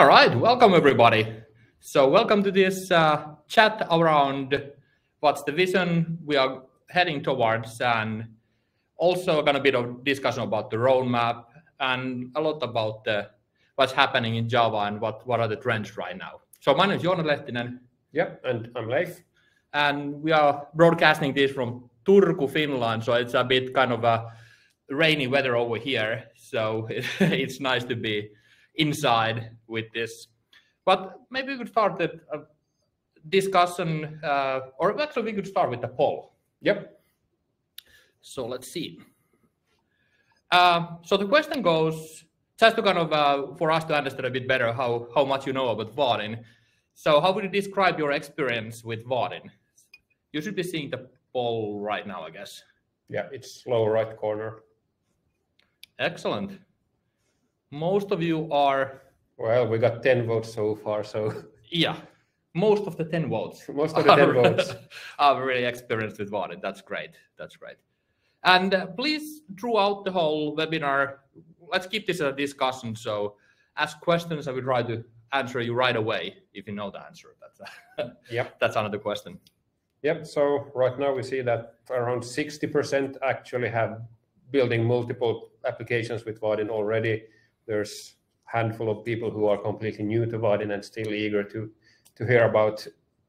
All right, welcome everybody. So welcome to this uh, chat around what's the vision we are heading towards and also going to bit of discussion about the roadmap and a lot about the, what's happening in Java and what, what are the trends right now. So my name is Joonas Lehtinen. Yeah, and I'm Leif. And we are broadcasting this from Turku, Finland. So it's a bit kind of a rainy weather over here. So it's nice to be inside with this. But maybe we could start the uh, discussion, uh, or actually we could start with the poll. Yep. So let's see. Uh, so the question goes just to kind of uh, for us to understand a bit better how how much you know about Vaadin. So how would you describe your experience with Vaadin? You should be seeing the poll right now, I guess. Yeah, it's lower right corner. Excellent. Most of you are. Well, we got 10 votes so far, so. Yeah, most of the 10 votes. Most of the 10 votes. are really experienced with Vaadin. That's great. That's great. And uh, please, throughout the whole webinar, let's keep this a discussion. So ask questions and we try to answer you right away if you know the answer. That's, yep. that's another question. Yep. So right now we see that around 60% actually have building multiple applications with Vaadin already. There's handful of people who are completely new to Vaadin and still eager to, to hear about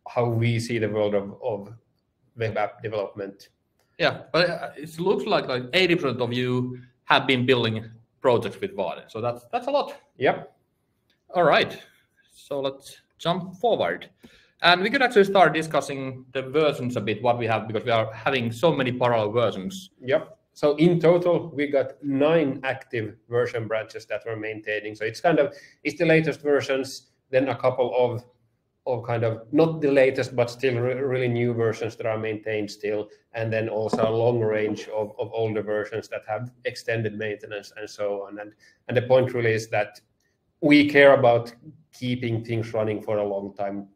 how we see the world of, of web app development. Yeah, but uh, it looks like like 80% of you have been building projects with Vaadin. So that's that's a lot. Yep. All right. So let's jump forward. And we could actually start discussing the versions a bit, what we have, because we are having so many parallel versions. Yep. So in total, we got nine active version branches that we're maintaining. So it's kind of, it's the latest versions, then a couple of, of kind of, not the latest, but still re really new versions that are maintained still. And then also a long range of, of older versions that have extended maintenance and so on. And, and the point really is that we care about keeping things running for a long time,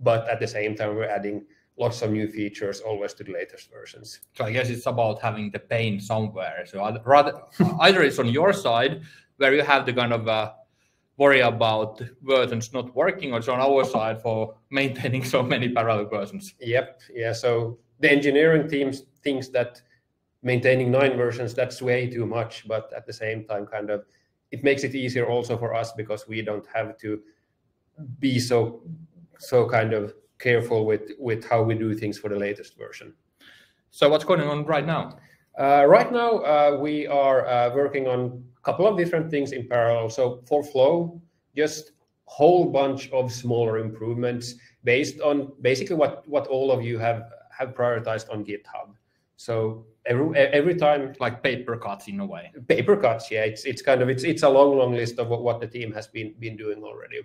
but at the same time, we're adding lots of new features always to the latest versions. So I guess it's about having the pain somewhere. So rather, either it's on your side where you have the kind of uh, worry about versions not working, or it's on our side for maintaining so many parallel versions. Yep. Yeah. So the engineering teams thinks that maintaining nine versions that's way too much, but at the same time, kind of it makes it easier also for us because we don't have to be so so kind of careful with with how we do things for the latest version. So what's going on right now? Uh, right now, uh, we are uh, working on a couple of different things in parallel. So for Flow, just whole bunch of smaller improvements based on basically what what all of you have have prioritized on GitHub. So every every time, like paper cuts in a way. Paper cuts, yeah. It's it's kind of it's it's a long long list of what, what the team has been been doing already.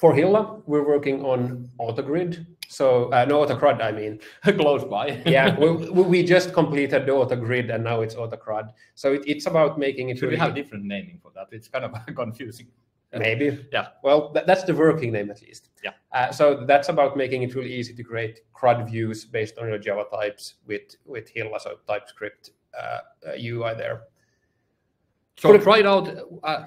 For Hilla, we're working on AutoGrid. So uh, no AutoCRUD, I mean. Close by. yeah, we, we just completed the AutoGrid and now it's AutoCRUD. So it, it's about making it. Should really... we have different naming for that? It's kind of confusing. Maybe. Yeah. Well, th that's the working name at least. Yeah. Uh, so that's about making it really easy to create CRUD views based on your Java types with with Hilla, so TypeScript uh, UI uh, there. So try it out. Uh,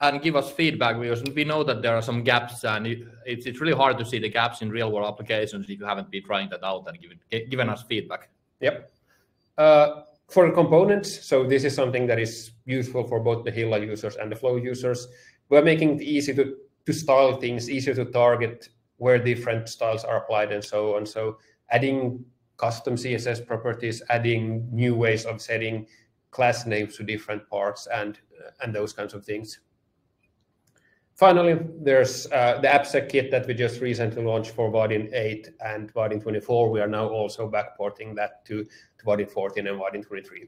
and give us feedback because we know that there are some gaps and it's, it's really hard to see the gaps in real world applications if you haven't been trying that out and given, given us feedback. Yep. Uh, for components, so this is something that is useful for both the Hilla users and the Flow users. We're making it easy to, to style things, easier to target where different styles are applied and so on. So adding custom CSS properties, adding new ways of setting class names to different parts and, and those kinds of things. Finally, there's uh, the AppSec kit that we just recently launched for Vaadin 8 and Vaadin 24. We are now also backporting that to, to Vaadin 14 and Vaadin 23.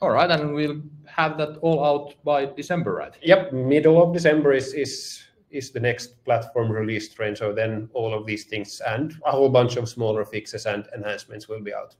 All right, and we'll have that all out by December, right? Yep, middle of December is is is the next platform release train. So then all of these things and a whole bunch of smaller fixes and enhancements will be out.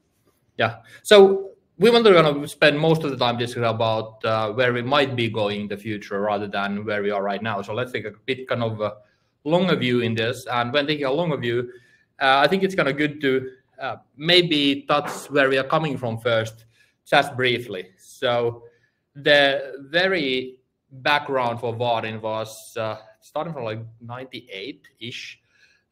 Yeah. So we want to kind of spend most of the time discussing about uh, where we might be going in the future rather than where we are right now. So let's take a bit kind of a longer view in this. And when taking a longer view, uh, I think it's kind of good to uh, maybe touch where we are coming from first, just briefly. So the very background for Vaadin was uh, starting from like 98 ish.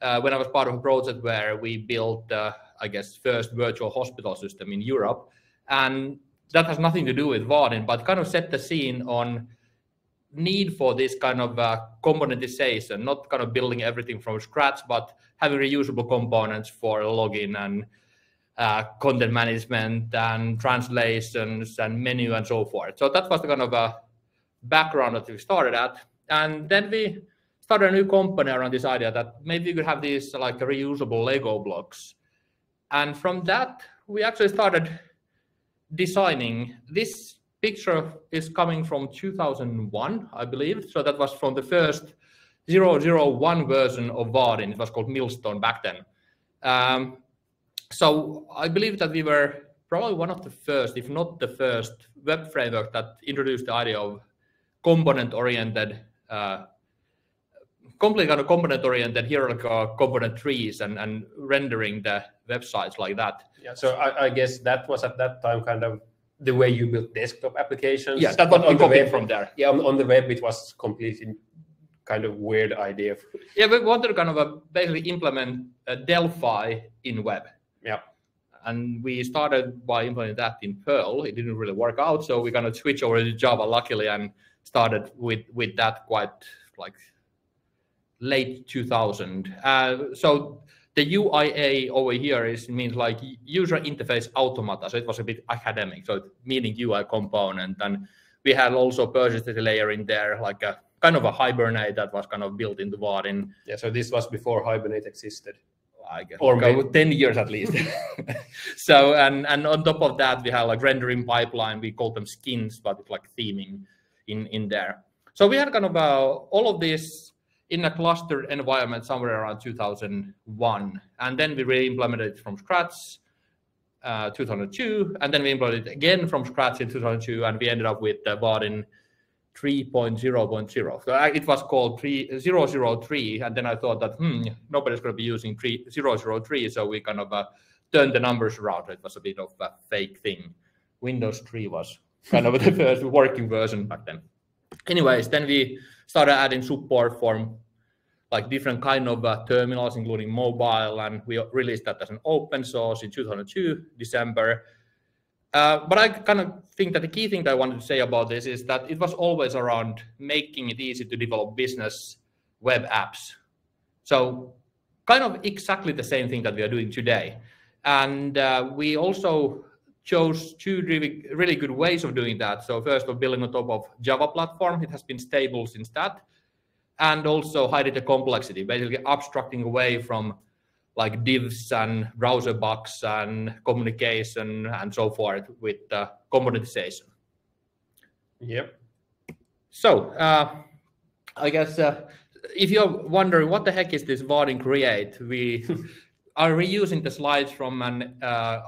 Uh, when I was part of a project where we built, uh, I guess, first virtual hospital system in Europe, and that has nothing to do with Vaadin, but kind of set the scene on need for this kind of uh, componentization, not kind of building everything from scratch, but having reusable components for login and uh, content management and translations and menu and so forth. So that was the kind of a uh, background that we started at. And then we started a new company around this idea that maybe we could have these like reusable Lego blocks. And from that, we actually started designing this picture is coming from 2001, I believe. So that was from the first 001 version of Vaadin. It was called Millstone back then. Um, so I believe that we were probably one of the first, if not the first, web framework that introduced the idea of component-oriented, uh, completely kind of component-oriented Here are hierarchical component trees and, and rendering the websites like that. Yeah, so I, I guess that was at that time kind of the way you build desktop applications. Yeah, that was on the web from there. Yeah, on, on, the web it was completely kind of weird idea. Yeah, we wanted to kind of uh, basically implement Delphi in web. Yeah. And we started by implementing that in Perl. It didn't really work out, so we kind of switched over to Java, luckily, and started with with that quite like late 2000. Uh, so the UIA over here is means like user interface automata. So it was a bit academic. So meaning UI component, and we had also persistent layer in there, like a kind of a Hibernate that was kind of built into Vaadin. Yeah. So this was before Hibernate existed. I guess, or maybe 10 years at least. so, and, and on top of that, we had like rendering pipeline. We call them skins, but it's like theming in, in there. So we had kind of uh, all of this in a cluster environment somewhere around 2001. And then we re-implemented it from scratch uh, 2002. And then we implemented it again from scratch in 2002. And we ended up with uh, Vaadin 3.0.0. So it was called 3, 003. And then I thought that, hmm, nobody's going to be using 3, 003. So we kind of uh, turned the numbers around. It was a bit of a fake thing. Windows 3 was kind of the first working version back then. Anyways, then we started adding support for like different kind of uh, terminals, including mobile, and we released that as an open source in 2002 December. Uh, but I kind of think that the key thing that I wanted to say about this is that it was always around making it easy to develop business web apps. So kind of exactly the same thing that we are doing today. And uh, we also chose two really, really good ways of doing that. So first of building on top of Java platform, it has been stable since that. And also hiding the complexity, basically abstracting away from like divs and browser bugs and communication and so forth with uh, componentization. Yep. So uh, I guess uh, if you're wondering what the heck is this Vaadin Create, we are reusing the slides from an uh,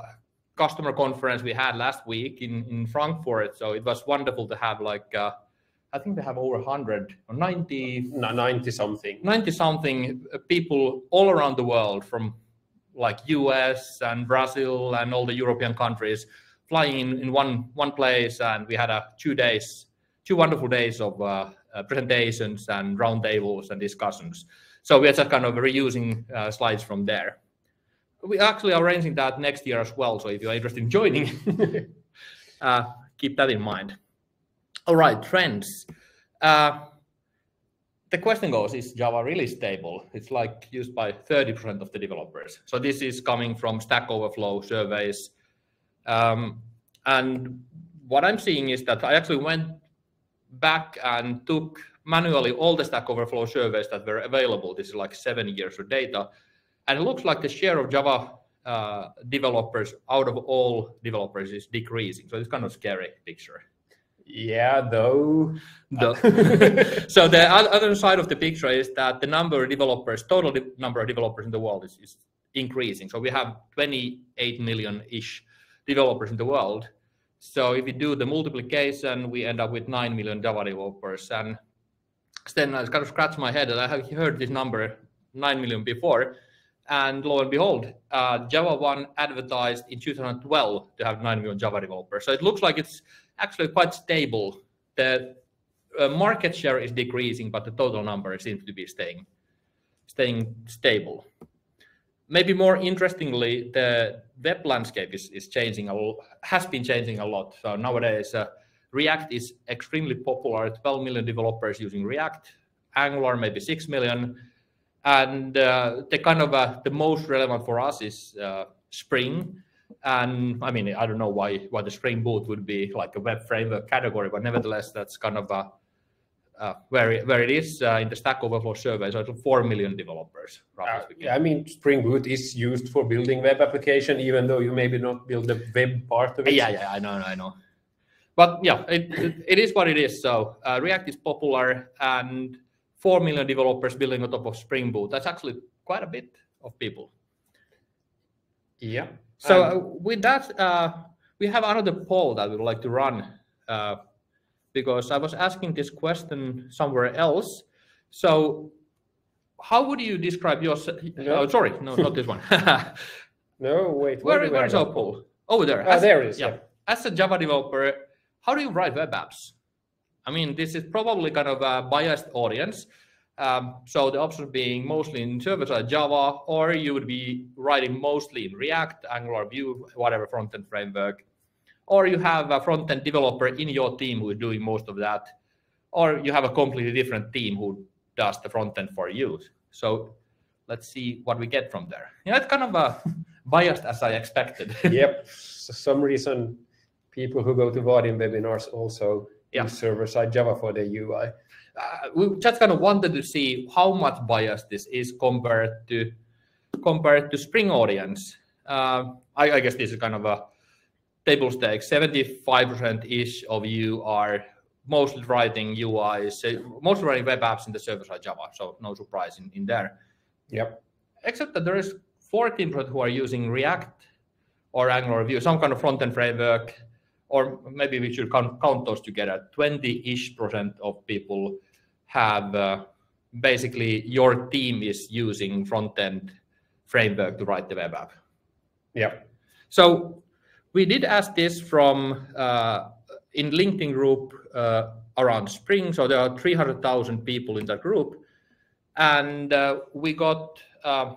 customer conference we had last week in, in Frankfurt. So it was wonderful to have like, uh, I think they have over 100 or 90, no, 90 something, 90 something people all around the world from like US and Brazil and all the European countries flying in, in one, one place. And we had a two days, two wonderful days of uh, uh, presentations and roundtables and discussions. So we are just kind of reusing uh, slides from there we actually are arranging that next year as well. So if you're interested in joining, uh, keep that in mind. All right, trends. Uh, the question goes, is Java really stable? It's like used by 30% of the developers. So this is coming from Stack Overflow surveys. Um, and what I'm seeing is that I actually went back and took manually all the Stack Overflow surveys that were available. This is like seven years of data and it looks like the share of Java uh, developers out of all developers is decreasing. So it's kind of scary picture. Yeah, though. so the other side of the picture is that the number of developers, total de number of developers in the world is, is increasing. So we have 28 million-ish developers in the world. So if we do the multiplication, we end up with 9 million Java developers. And then I kind of scratch my head, and I have heard this number 9 million before. And lo and behold, uh, Java 1 advertised in 2012 to have 9 million Java developers. So it looks like it's actually quite stable. The uh, market share is decreasing, but the total number seems to be staying staying stable. Maybe more interestingly, the web landscape is, is changing a has been changing a lot. So nowadays, uh, React is extremely popular. 12 million developers using React. Angular maybe 6 million, and uh, the kind of uh, the most relevant for us is uh, Spring. And I mean, I don't know why why the Spring Boot would be like a web framework category, but nevertheless, that's kind of a uh, where, where it is uh, in the Stack Overflow survey, so it's 4 million developers. Uh, yeah, I mean, Spring Boot is used for building web application, even though you maybe not build the web part of it. Yeah, yeah, I know, I know. But yeah, it, it, it is what it is. So uh, React is popular and 4 million developers building on top of Spring Boot. That's actually quite a bit of people. Yeah. So um, uh, with that, uh, we have another poll that we would like to run because I was asking this question somewhere else. So how would you describe your no. oh sorry no not this one no wait where, where is our poll over there ah, as, there it is yeah. yeah. as a java developer how do you write web apps i mean this is probably kind of a biased audience um, so the option being mostly in server-side java or you would be writing mostly in react angular vue whatever front-end framework or you have a front-end developer in your team who is doing most of that, or you have a completely different team who does the front-end for you. So let's see what we get from there. Yeah, it's kind of a biased as I expected. yep. For some reason, people who go to Vaadin webinars also yeah. server-side Java for the UI. Uh, we just kind of wanted to see how much bias this is compared to compared to Spring audience. Uh, I, I, guess this is kind of a table stakes, 75%-ish of you are mostly writing UIs, mostly writing web apps in the server-side Java, so no surprise in, in there. Yep. Except that there is 14% who are using React or Angular Vue, some kind of front-end framework, or maybe we should count, count those together. 20-ish percent of people have uh, basically your team is using front-end framework to write the web app. Yeah. So we did ask this from uh, in LinkedIn group uh, around spring. So there are 300,000 people in that group. And uh, we got um,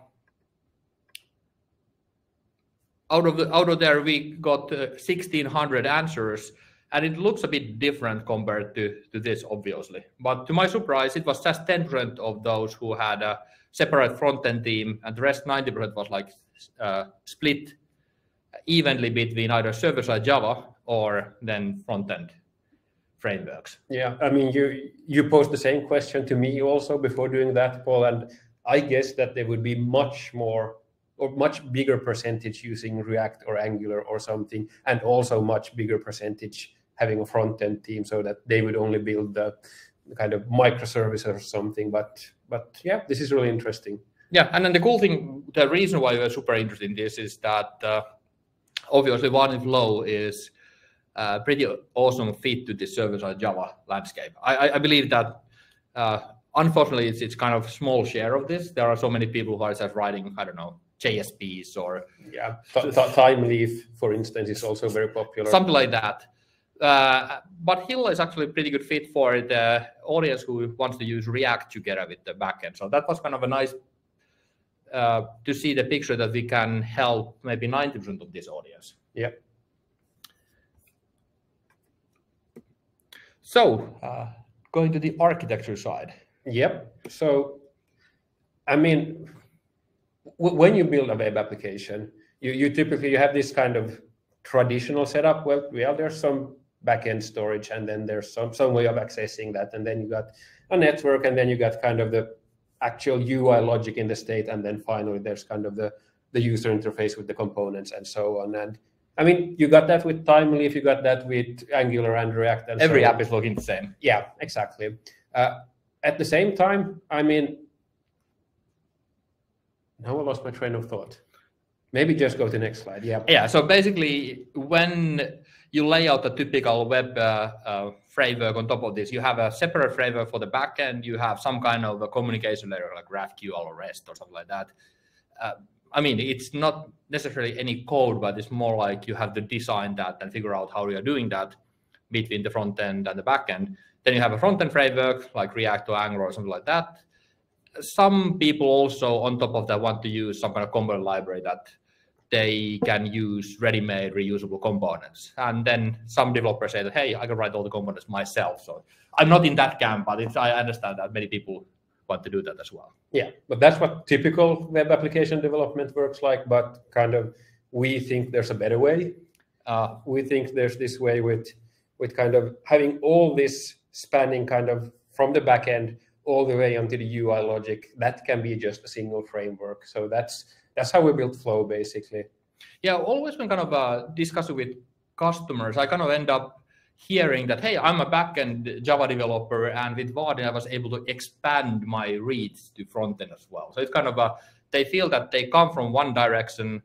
out of the, out of there we got 1,600 uh, answers, and it looks a bit different compared to to this, obviously. But to my surprise, it was just 10% of those who had a separate front end team, and the rest 90% was like uh, split evenly between either server-side Java or then front-end frameworks. Yeah, I mean, you you posed the same question to me also before doing that, Paul, and I guess that there would be much more or much bigger percentage using React or Angular or something, and also much bigger percentage having a front-end team so that they would only build the kind of microservice or something. But but yeah, this is really interesting. Yeah, and then the cool thing, the reason why we're super interested in this is that uh, obviously Vaadin Flow is a pretty awesome fit to the server-side Java landscape. I, I believe that uh, unfortunately it's, it's kind of small share of this. There are so many people who are just writing, I don't know, JSPs or yeah, Thymeleaf, for instance, is also very popular. Something like that. Uh, but Hilla is actually a pretty good fit for the audience who wants to use React together with the backend. So that was kind of a nice uh, to see the picture that we can help maybe 90% of this audience. Yeah. So uh, going to the architecture side. Yep. So, I mean, when you build a web application, you, you typically you have this kind of traditional setup. Well, well, there's some backend storage, and then there's some some way of accessing that, and then you got a network, and then you got kind of the actual UI logic in the state, and then finally there's kind of the the user interface with the components and so on. And I mean, you got that with Timely, if you got that with Angular and React. And Every so app is looking the same. Yeah, exactly. Uh, at the same time, I mean, now I lost my train of thought. Maybe just go to the next slide. Yeah. Yeah. So basically, when you lay out a typical web uh, uh, framework on top of this. You have a separate framework for the backend. You have some kind of a communication layer like GraphQL or REST or something like that. Uh, I mean, it's not necessarily any code, but it's more like you have to design that and figure out how you are doing that. between the front end and the back end. Then you have a front end framework like React or Angular or something like that. Some people also, on top of that, want to use some kind of component library that they can use ready-made reusable components. And then some developers say that, hey, I can write all the components myself. So I'm not in that camp, but I understand that many people want to do that as well. Yeah, but that's what typical web application development works like. But kind of, we think there's a better way. Uh, we think there's this way with with kind of having all this spanning kind of from the back end all the way onto the UI logic. That can be just a single framework. So that's that's how we built Flow basically. Yeah, always when kind of uh, discussing with customers, I kind of end up hearing that, hey, I'm a backend Java developer, and with Vaadin, I was able to expand my reads to frontend as well. So it's kind of a, they feel that they come from one direction,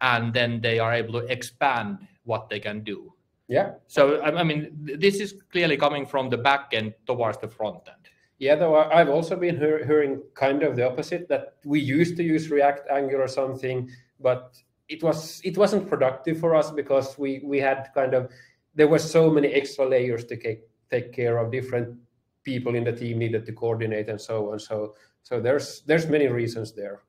and then they are able to expand what they can do. Yeah. So I mean, this is clearly coming from the backend towards the front end. Yeah, though I've also been hearing kind of the opposite that we used to use React, Angular, or something, but it was it wasn't productive for us because we we had kind of there were so many extra layers to take take care of different people in the team needed to coordinate and so on. So so there's there's many reasons there.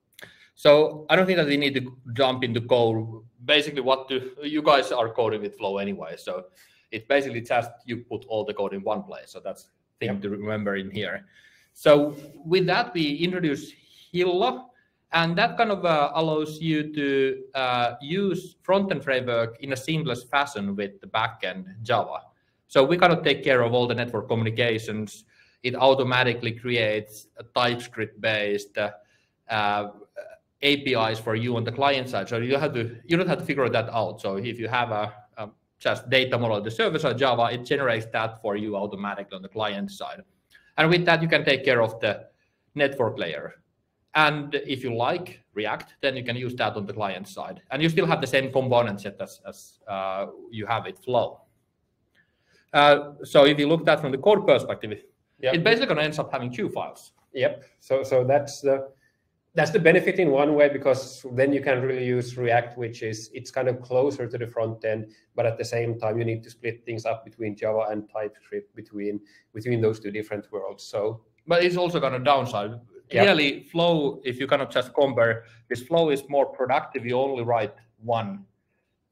So i don't think that we need to jump into code. Basically what do you guys are coding with flow anyway so it's basically just you put all the code in one place so that's thing to remember in here so with that we introduce hilla and that kind of uh, allows you to uh, use front-end framework in a seamless fashion with the backend Java. So we kind of take care of all the network communications. It automatically creates a TypeScript-based uh, uh APIs for you on the client side. So you have to you don't have to figure that out. So if you have a just data model the server side Java, it generates that for you automatically on the client side. And with that, you can take care of the network layer. And if you like React, then you can use that on the client side. And you still have the same component set as, as uh, you have with Flow. Uh, so if you look at that from the code perspective, yep. it basically ends up having two files. Yep. So so that's the that's the benefit in one way because then you can really use React, which is it's kind of closer to the front end, but at the same time you need to split things up between Java and TypeScript between between those two different worlds. So, but it's also got a downside clearly yep. flow if you cannot just compare this flow is more productive you only write one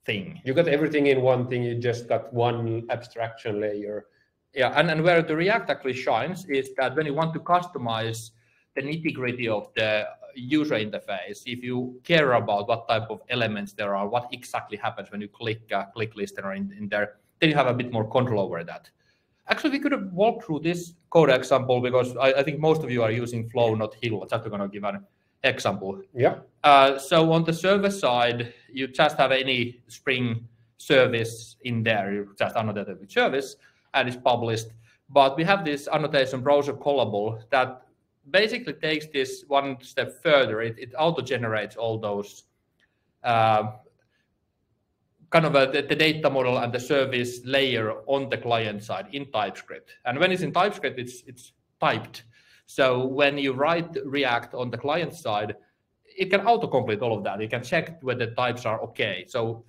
thing you got everything in one thing you just got one abstraction layer yeah and, and where the react actually shines is that when you want to customize the nitty gritty of the user interface if you care about what type of elements there are what exactly happens when you click a click listener in, in there then you have a bit more control over that Actually, we could have walked through this code example because I, I think most of you are using Flow, not Hilla. I'm just going to give an example. Yeah. Uh, so on the server side, you just have any Spring service in there. You just annotate with service and it's published. But we have this annotation browser callable that basically takes this one step further. It, it auto-generates all those uh, kind of a, the, the, data model and the service layer on the client side in TypeScript. And when it's in TypeScript, it's it's typed. So when you write React on the client side, it can autocomplete all of that. You can check whether types are okay. So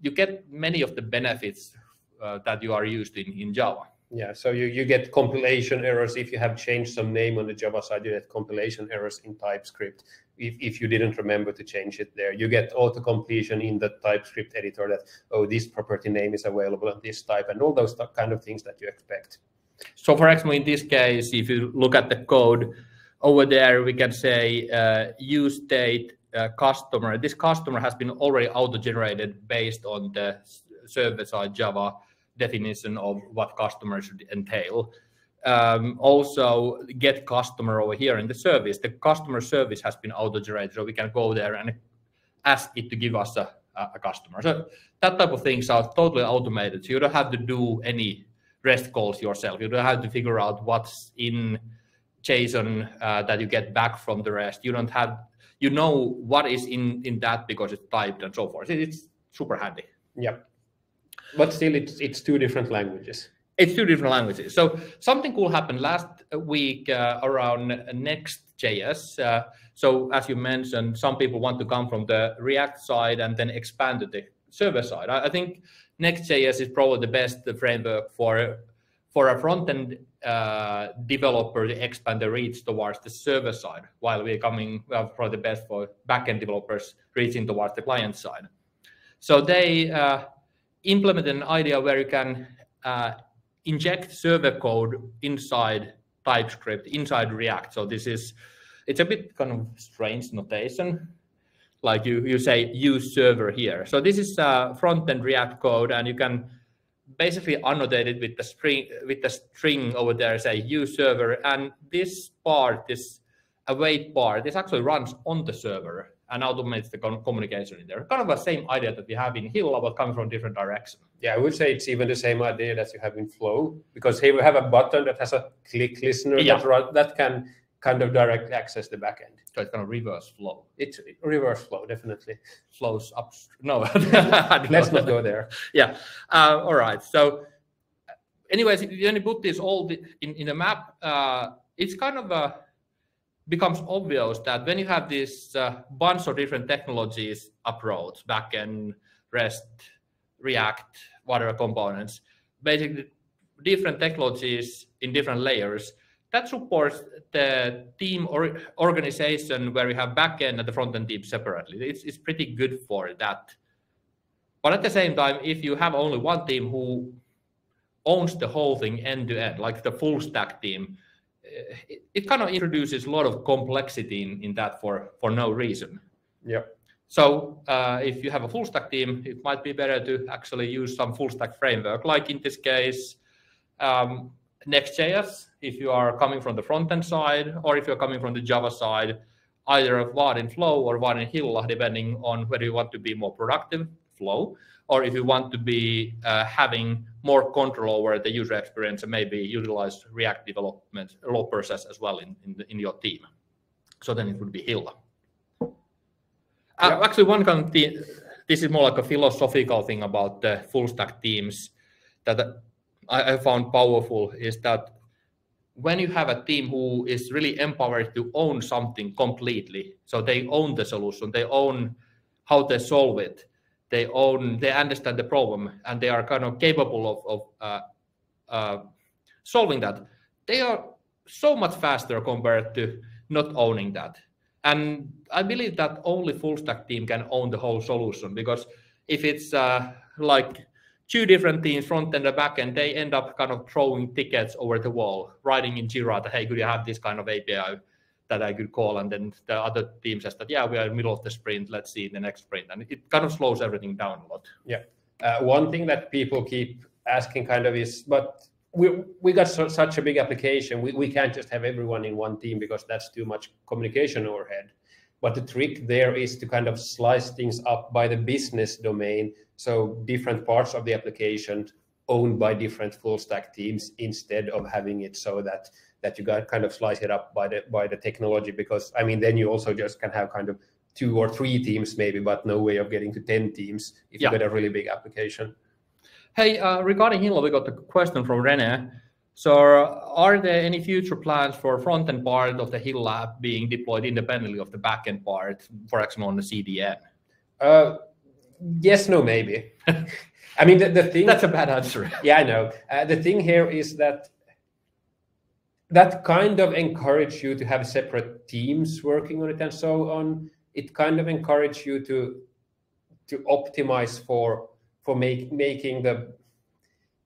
you get many of the benefits uh, that you are used in in Java. Yeah, so you, you get compilation errors if you have changed some name on the Java side, you get compilation errors in TypeScript if, if you didn't remember to change it there. You get auto completion in the TypeScript editor that, oh, this property name is available on this type and all those kind of things that you expect. So for example, in this case, if you look at the code over there, we can say uh, use state uh, customer. This customer has been already auto-generated based on the server-side Java definition of what customer should entail. Um, also, get customer over here in the service. The customer service has been auto-generated, so we can go there and ask it to give us a, a customer. So that type of things are totally automated. So you don't have to do any REST calls yourself. You don't have to figure out what's in JSON uh, that you get back from the REST. You don't have, you know what is in in that because it's typed and so forth. It's super handy. Yep but still it's it's two different languages. It's two different languages. So something cool happened last week uh, around next.js uh, so as you mentioned some people want to come from the react side and then expand to the server side. I, I think Next.js is probably the best framework for for a front-end uh, developer to expand the reach towards the server side, while we're coming well, probably the best for backend developers reaching towards the client side. So they uh, implemented an idea where you can uh, inject server code inside TypeScript, inside React. So this is, it's a bit kind of strange notation. Like you, you say use server here. So this is uh, front-end React code, and you can basically annotated with the string with the string over there say use server and this part this await part this actually runs on the server and automates the communication in there kind of the same idea that we have in Hilla but coming from different direction yeah i would say it's even the same idea that you have in flow because here we have a button that has a click listener yeah. that, that can kind of direct access the backend. So it's kind of reverse flow. It's reverse flow, definitely. Flows up. No, let's not go there. Yeah. Uh, all right. So, anyways, when you only put this all in in a map, uh, it's kind of a uh, becomes obvious that when you have this uh, bunch of different technologies approach, backend, REST, React, whatever components, basically different technologies in different layers that supports the team or organization where you have backend and the front end team separately. It's, it's pretty good for that. But at the same time, if you have only one team who owns the whole thing end to end, like the full stack team, it, it kind of introduces a lot of complexity in, in that for, for no reason. Yeah. So uh, if you have a full stack team, it might be better to actually use some full stack framework, like in this case, um, Next.js, if you are coming from the front-end side, or if you're coming from the Java side, either of Vaadin Flow or Vaadin Hilla, depending on whether you want to be more productive, Flow, or if you want to be uh, having more control over the user experience and maybe utilize React development low process as well in, in, the, in, your team. So then it would be Hilla. Uh. Actually, one kind of the, this is more like a philosophical thing about the full stack teams that I, I found powerful is that when you have a team who is really empowered to own something completely, so they own the solution, they own how they solve it, they own, they understand the problem, and they are kind of capable of, of uh, uh, solving that. They are so much faster compared to not owning that. And I believe that only full stack team can own the whole solution because if it's uh, like two different teams, front and the back end, they end up kind of throwing tickets over the wall, writing in Jira that, hey, could you have this kind of API that I could call? And then the other team says that, yeah, we are in the middle of the sprint. Let's see the next sprint. And it kind of slows everything down a lot. Yeah. Uh, one thing that people keep asking kind of is, but we, we got so, such a big application. We, we can't just have everyone in one team because that's too much communication overhead. But the trick there is to kind of slice things up by the business domain so different parts of the application owned by different full stack teams instead of having it so that that you got kind of slice it up by the by the technology because I mean then you also just can have kind of two or three teams maybe but no way of getting to 10 teams if yeah. you get a really big application. Hey, uh, regarding Hilla, we got a question from Rene. So are there any future plans for front-end part of the Hilla app being deployed independently of the back-end part, for example, on the CDN? Uh, yes, no, maybe. I mean, the, the thing that's a bad answer. yeah, I know. Uh, the thing here is that that kind of encourage you to have separate teams working on it and so on. It kind of encourage you to to optimize for for make, making the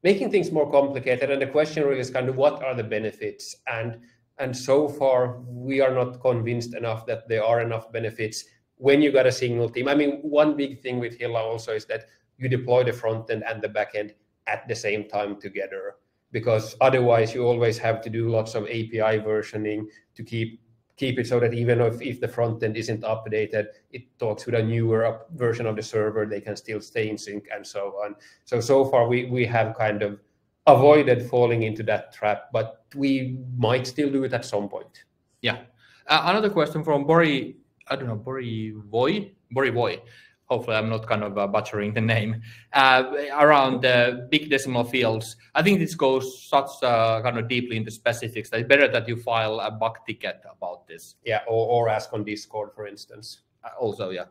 making things more complicated. And the question really is kind of what are the benefits and and so far we are not convinced enough that there are enough benefits when you got a single team. I mean, one big thing with Hilla also is that you deploy the front end and the back end at the same time together because otherwise you always have to do lots of API versioning to keep keep it so that even if, if the front end isn't updated, it talks with a newer version of the server, they can still stay in sync and so on. So, so far we, we have kind of avoided falling into that trap, but we might still do it at some point. Yeah. Uh, another question from Bori I don't know, Borivoy, Borivoy. Hopefully, I'm not kind of uh, butchering the name uh, around the big decimal fields. I think this goes such uh, kind of deeply into specifics that it's better that you file a bug ticket about this. Yeah, or, or ask on Discord, for instance. Uh, also, yeah.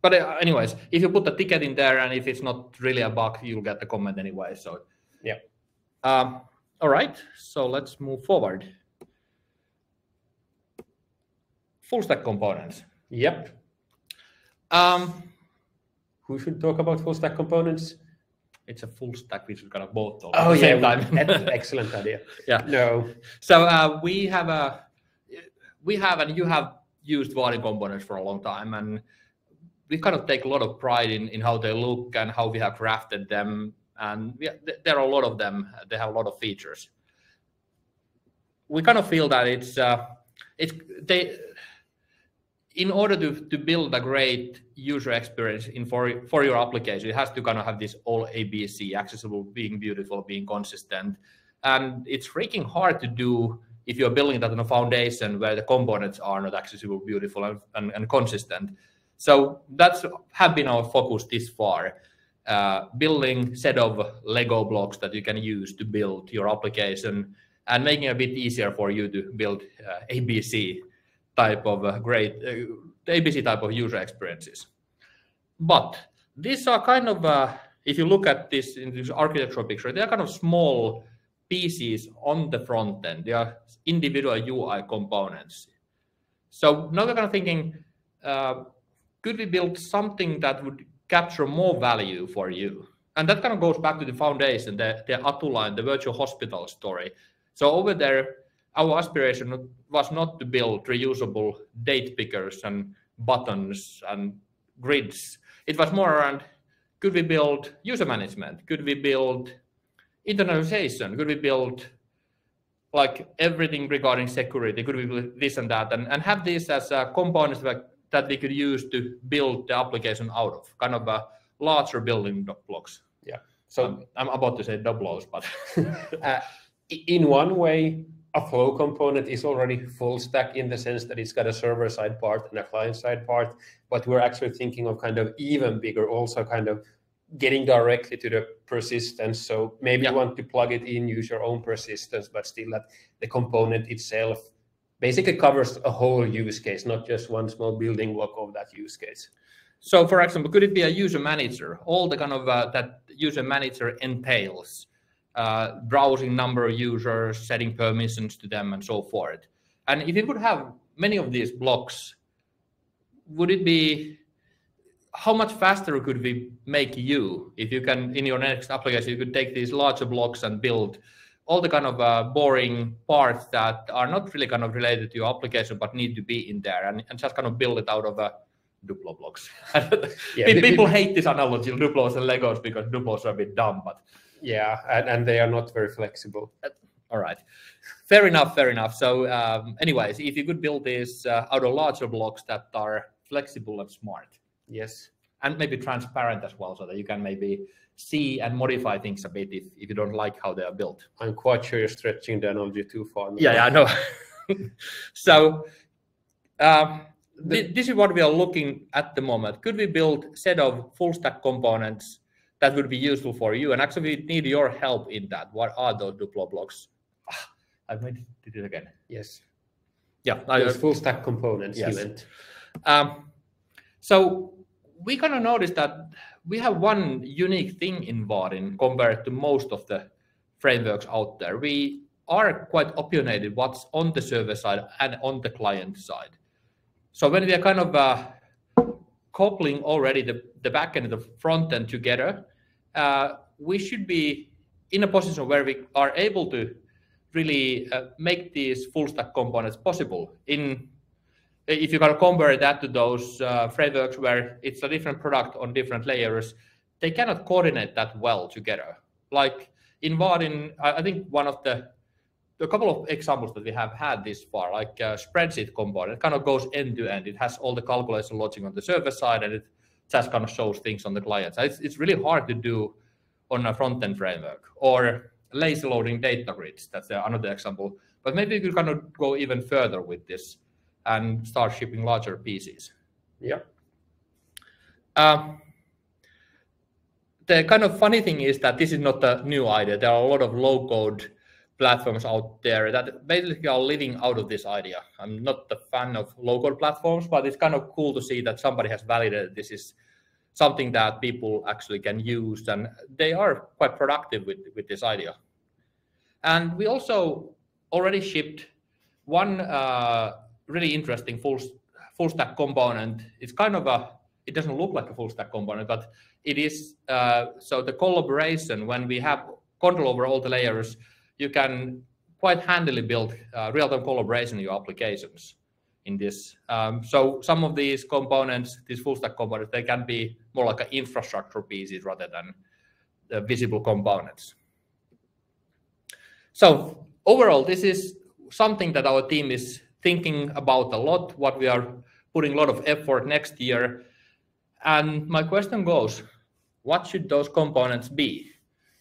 but uh, anyways, if you put the ticket in there and if it's not really a bug, you'll get the comment anyway. So yeah. Um, all right, so let's move forward. Full stack components. Yep. Um, Who should talk about full stack components? it's a full stack. We should kind of both talk Oh yeah, same time. excellent idea. Yeah. No. So uh, we have a we have and you have used Vaadin components for a long time, and we kind of take a lot of pride in, in how they look and how we have crafted them. And we, there are a lot of them. They have a lot of features. We kind of feel that it's uh, it's they in order to, to build a great user experience in for, for your application, it has to kind of have this all ABC, accessible, being beautiful, being consistent. And it's freaking hard to do if you're building that on a foundation where the components are not accessible, beautiful, and, and, and consistent. So that's have been our focus this far. Uh, building set of Lego blocks that you can use to build your application and making it a bit easier for you to build uh, ABC type of uh, great uh, ABC type of user experiences. But these are kind of, uh, if you look at this in this architectural picture, they are kind of small pieces on the front end. They are individual UI components. So now we're kind of thinking, uh, could we build something that would capture more value for you? And that kind of goes back to the foundation, the, the Atula and the virtual hospital story. So over there, our aspiration was not to build reusable date pickers and buttons and grids. It was more around could we build user management? Could we build internalization? Could we build like everything regarding security? Could we build this and that? And, and have this as a components that, that we could use to build the application out of, kind of a larger building blocks. Yeah. So So I'm about to say doubles, but uh, in one way, a flow component is already full stack in the sense that it's got a server side part and a client side part, but we're actually thinking of kind of even bigger, also kind of getting directly to the persistence. So maybe Yeah. you want to plug it in, use your own persistence, but still that the component itself basically covers a whole use case, not just one small building block of that use case. So, for example, could it be a user manager? All the kind of uh, that user manager entails uh, browsing number of users, setting permissions to them, and so forth. And if you could have many of these blocks, would it be how much faster could we make you if you can in your next application you could take these larger blocks and build all the kind of uh, boring parts that are not really kind of related to your application but need to be in there and, and just kind of build it out of a Duplo blocks. Yeah, Pe- the- People hate this analogy, Duplos and Legos, because Duplos are a bit dumb, but Yeah, and, and they are not very flexible. all right. Fair enough, fair enough. So, um, anyways, if you could build these uh, out of larger blocks that are flexible and smart, Yes. and maybe transparent as well, so that you can maybe see and modify things a bit if, if you don't like how they are built. I'm quite sure you're stretching the analogy too far. now. Yeah, yeah, I know. so, um, thi- this is what we are looking at the moment. Could we build set of full stack components that would be useful for you? And actually, we need your help in that. What are those Duplo blocks? Ah, I made did it again. Yes. Yeah, I, Those full stack components Yes. you meant. Um, so we kind of noticed that we have one unique thing in Vaadin compared to most of the frameworks out there. We are quite opinionated what's on the server side and on the client side. So when we are kind of uh, coupling already the, the back end and the front end together, we should be in a position where we are able to really uh, make these full stack components possible in if you of compare that to those uh, frameworks where it's a different product on different layers, they cannot coordinate that well together. Like in Vaadin, I think one of the a couple of examples that we have had this far, like uh, spreadsheet component, kind of goes end to end. It has all the calculation logic on the server side, and it just kind of shows things on the client side. It's, it's really hard to do on a front end framework or lazy loading data grids. That's uh, another example. But maybe you could kind of go even further with this and start shipping larger pieces. Yeah. Um, the kind of funny thing is that this is not a new idea. There are a lot of low code platforms out there that basically are living out of this idea. I'm not a fan of low code platforms, but it's kind of cool to see that somebody has validated this is something that people actually can use, and they are quite productive with, with this idea. And we also already shipped one uh, really interesting full full stack component. It's kind of a it doesn't look like a full stack component, but it is uh, so the collaboration when we have control over all the layers, you can quite handily build uh, real-time collaboration in your applications in this. Um, so some of these components, these full stack components, they can be more like an infrastructure pieces rather than the visible components. So overall, this is something that our team is thinking about a lot, what we are putting a lot of effort next year. And my question goes, what should those components be?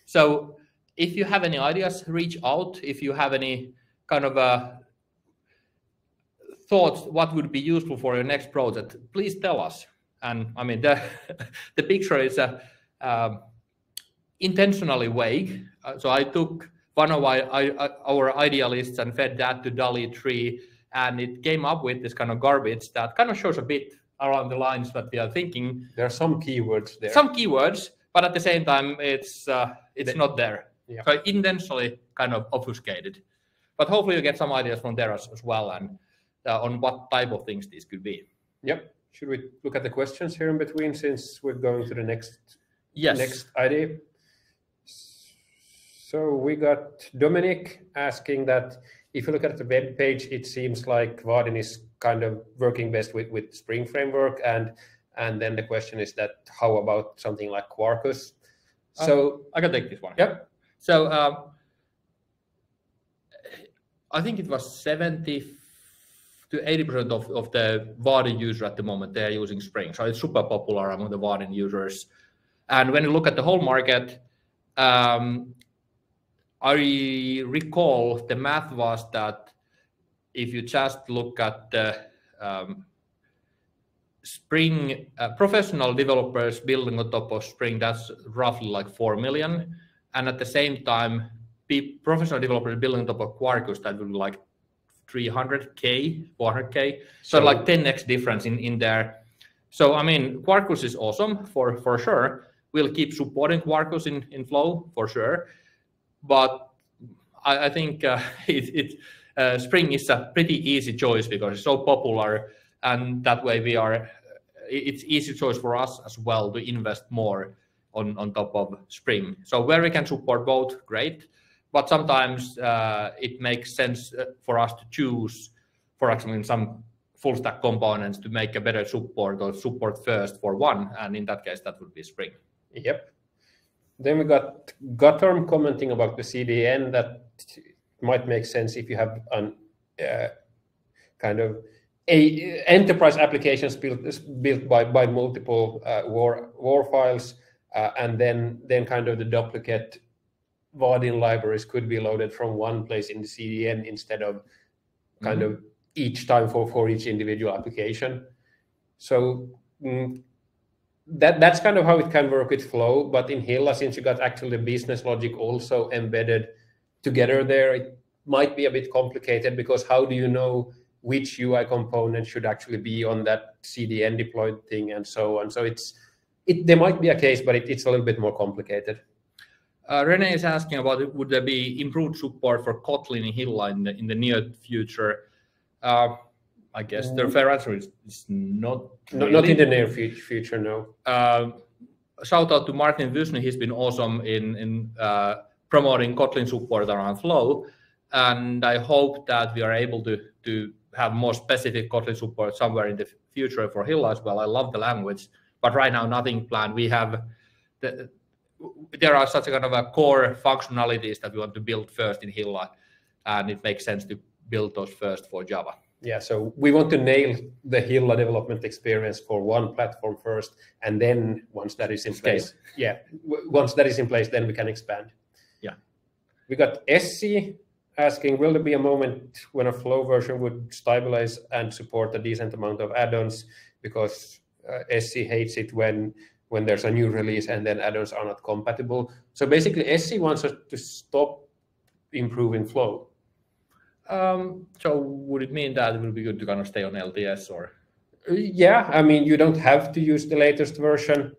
So if you have any ideas, reach out. If you have any kind of a thoughts what would be useful for your next project, please tell us. And I mean, the, the picture is uh, um, intentionally vague. Uh, so I took one of our, our idealists and fed that to DALL-E 3, and it came up with this kind of garbage that kind of shows a bit around the lines that we are thinking. There are some keywords there. Some keywords, but at the same time, it's uh, it's not there. Yeah. So intentionally kind of obfuscated. But hopefully you get some ideas from there as, as well. And uh, on what type of things these could be. Yep. Should we look at the questions here in between since we're going to the next yes. next idea? So we got Dominic asking that if you look at the web page, it seems like Vaadin is kind of working best with, with Spring Framework. And and then the question is that how about something like Quarkus? So I can take this one. Yep. So um, I think it was 70 to 80% of, of the Vaadin user at the moment, they are using Spring. So it's super popular among the Vaadin users. And when you look at the whole market, um, I recall the math was that if you just look at the um, Spring uh, professional developers building on top of Spring, that's roughly like 4 million. And at the same time, professional developers building on top of Quarkus, that would be like 300k, 400k. So, so like 10x difference in in there. So I mean, Quarkus is awesome for for sure. We'll keep supporting Quarkus in in Flow for sure, but I, I think uh, it, it uh, Spring is a pretty easy choice because it's so popular, and that way we are. It's easy choice for us as well to invest more on on top of Spring. So where we can support both, great but sometimes uh, it makes sense uh, for us to choose, for example, in some full stack components to make a better support or support first for one. And in that case, that would be Spring. Yep. Then we got Guttorm commenting about the CDN that might make sense if you have an uh, kind of a enterprise applications built built by by multiple uh, war war files, uh, and then then kind of the duplicate Vaadin libraries could be loaded from one place in the CDN instead of kind mm-hmm. of each time for, for each individual application. So mm, that that's kind of how it can work with Flow. But in Hilla, since you got actually the business logic also embedded together there, it might be a bit complicated because how do you know which UI component should actually be on that CDN deployed thing and so on? So it's it there might be a case, but it, it's a little bit more complicated. Uh, Rene is asking about would there be improved support for Kotlin in Hilla in the, in the near future? Uh, I guess the fair answer is, is not. Really. Not in the near future, no. Uh, shout out to Martin Vysny. He's been awesome in in uh, promoting Kotlin support around Flow, and I hope that we are able to to have more specific Kotlin support somewhere in the future for Hilla as well. I love the language, but right now nothing planned. We have the there are such a kind of a core functionalities that we want to build first in Hilla, and it makes sense to build those first for Java. Yeah, so we want to nail the Hilla development experience for one platform first, and then once that is in Scale. place, yeah, once that is in place, then we can expand. Yeah, we got SC asking, will there be a moment when a Flow version would stabilize and support a decent amount of add-ons? Because uh, SC hates it when when there's a new release and then add-ons are not compatible. So basically, SC wants us to stop improving flow. Um, so would it mean that it will be good to kind of stay on LTS or? Yeah, I mean, you don't have to use the latest version.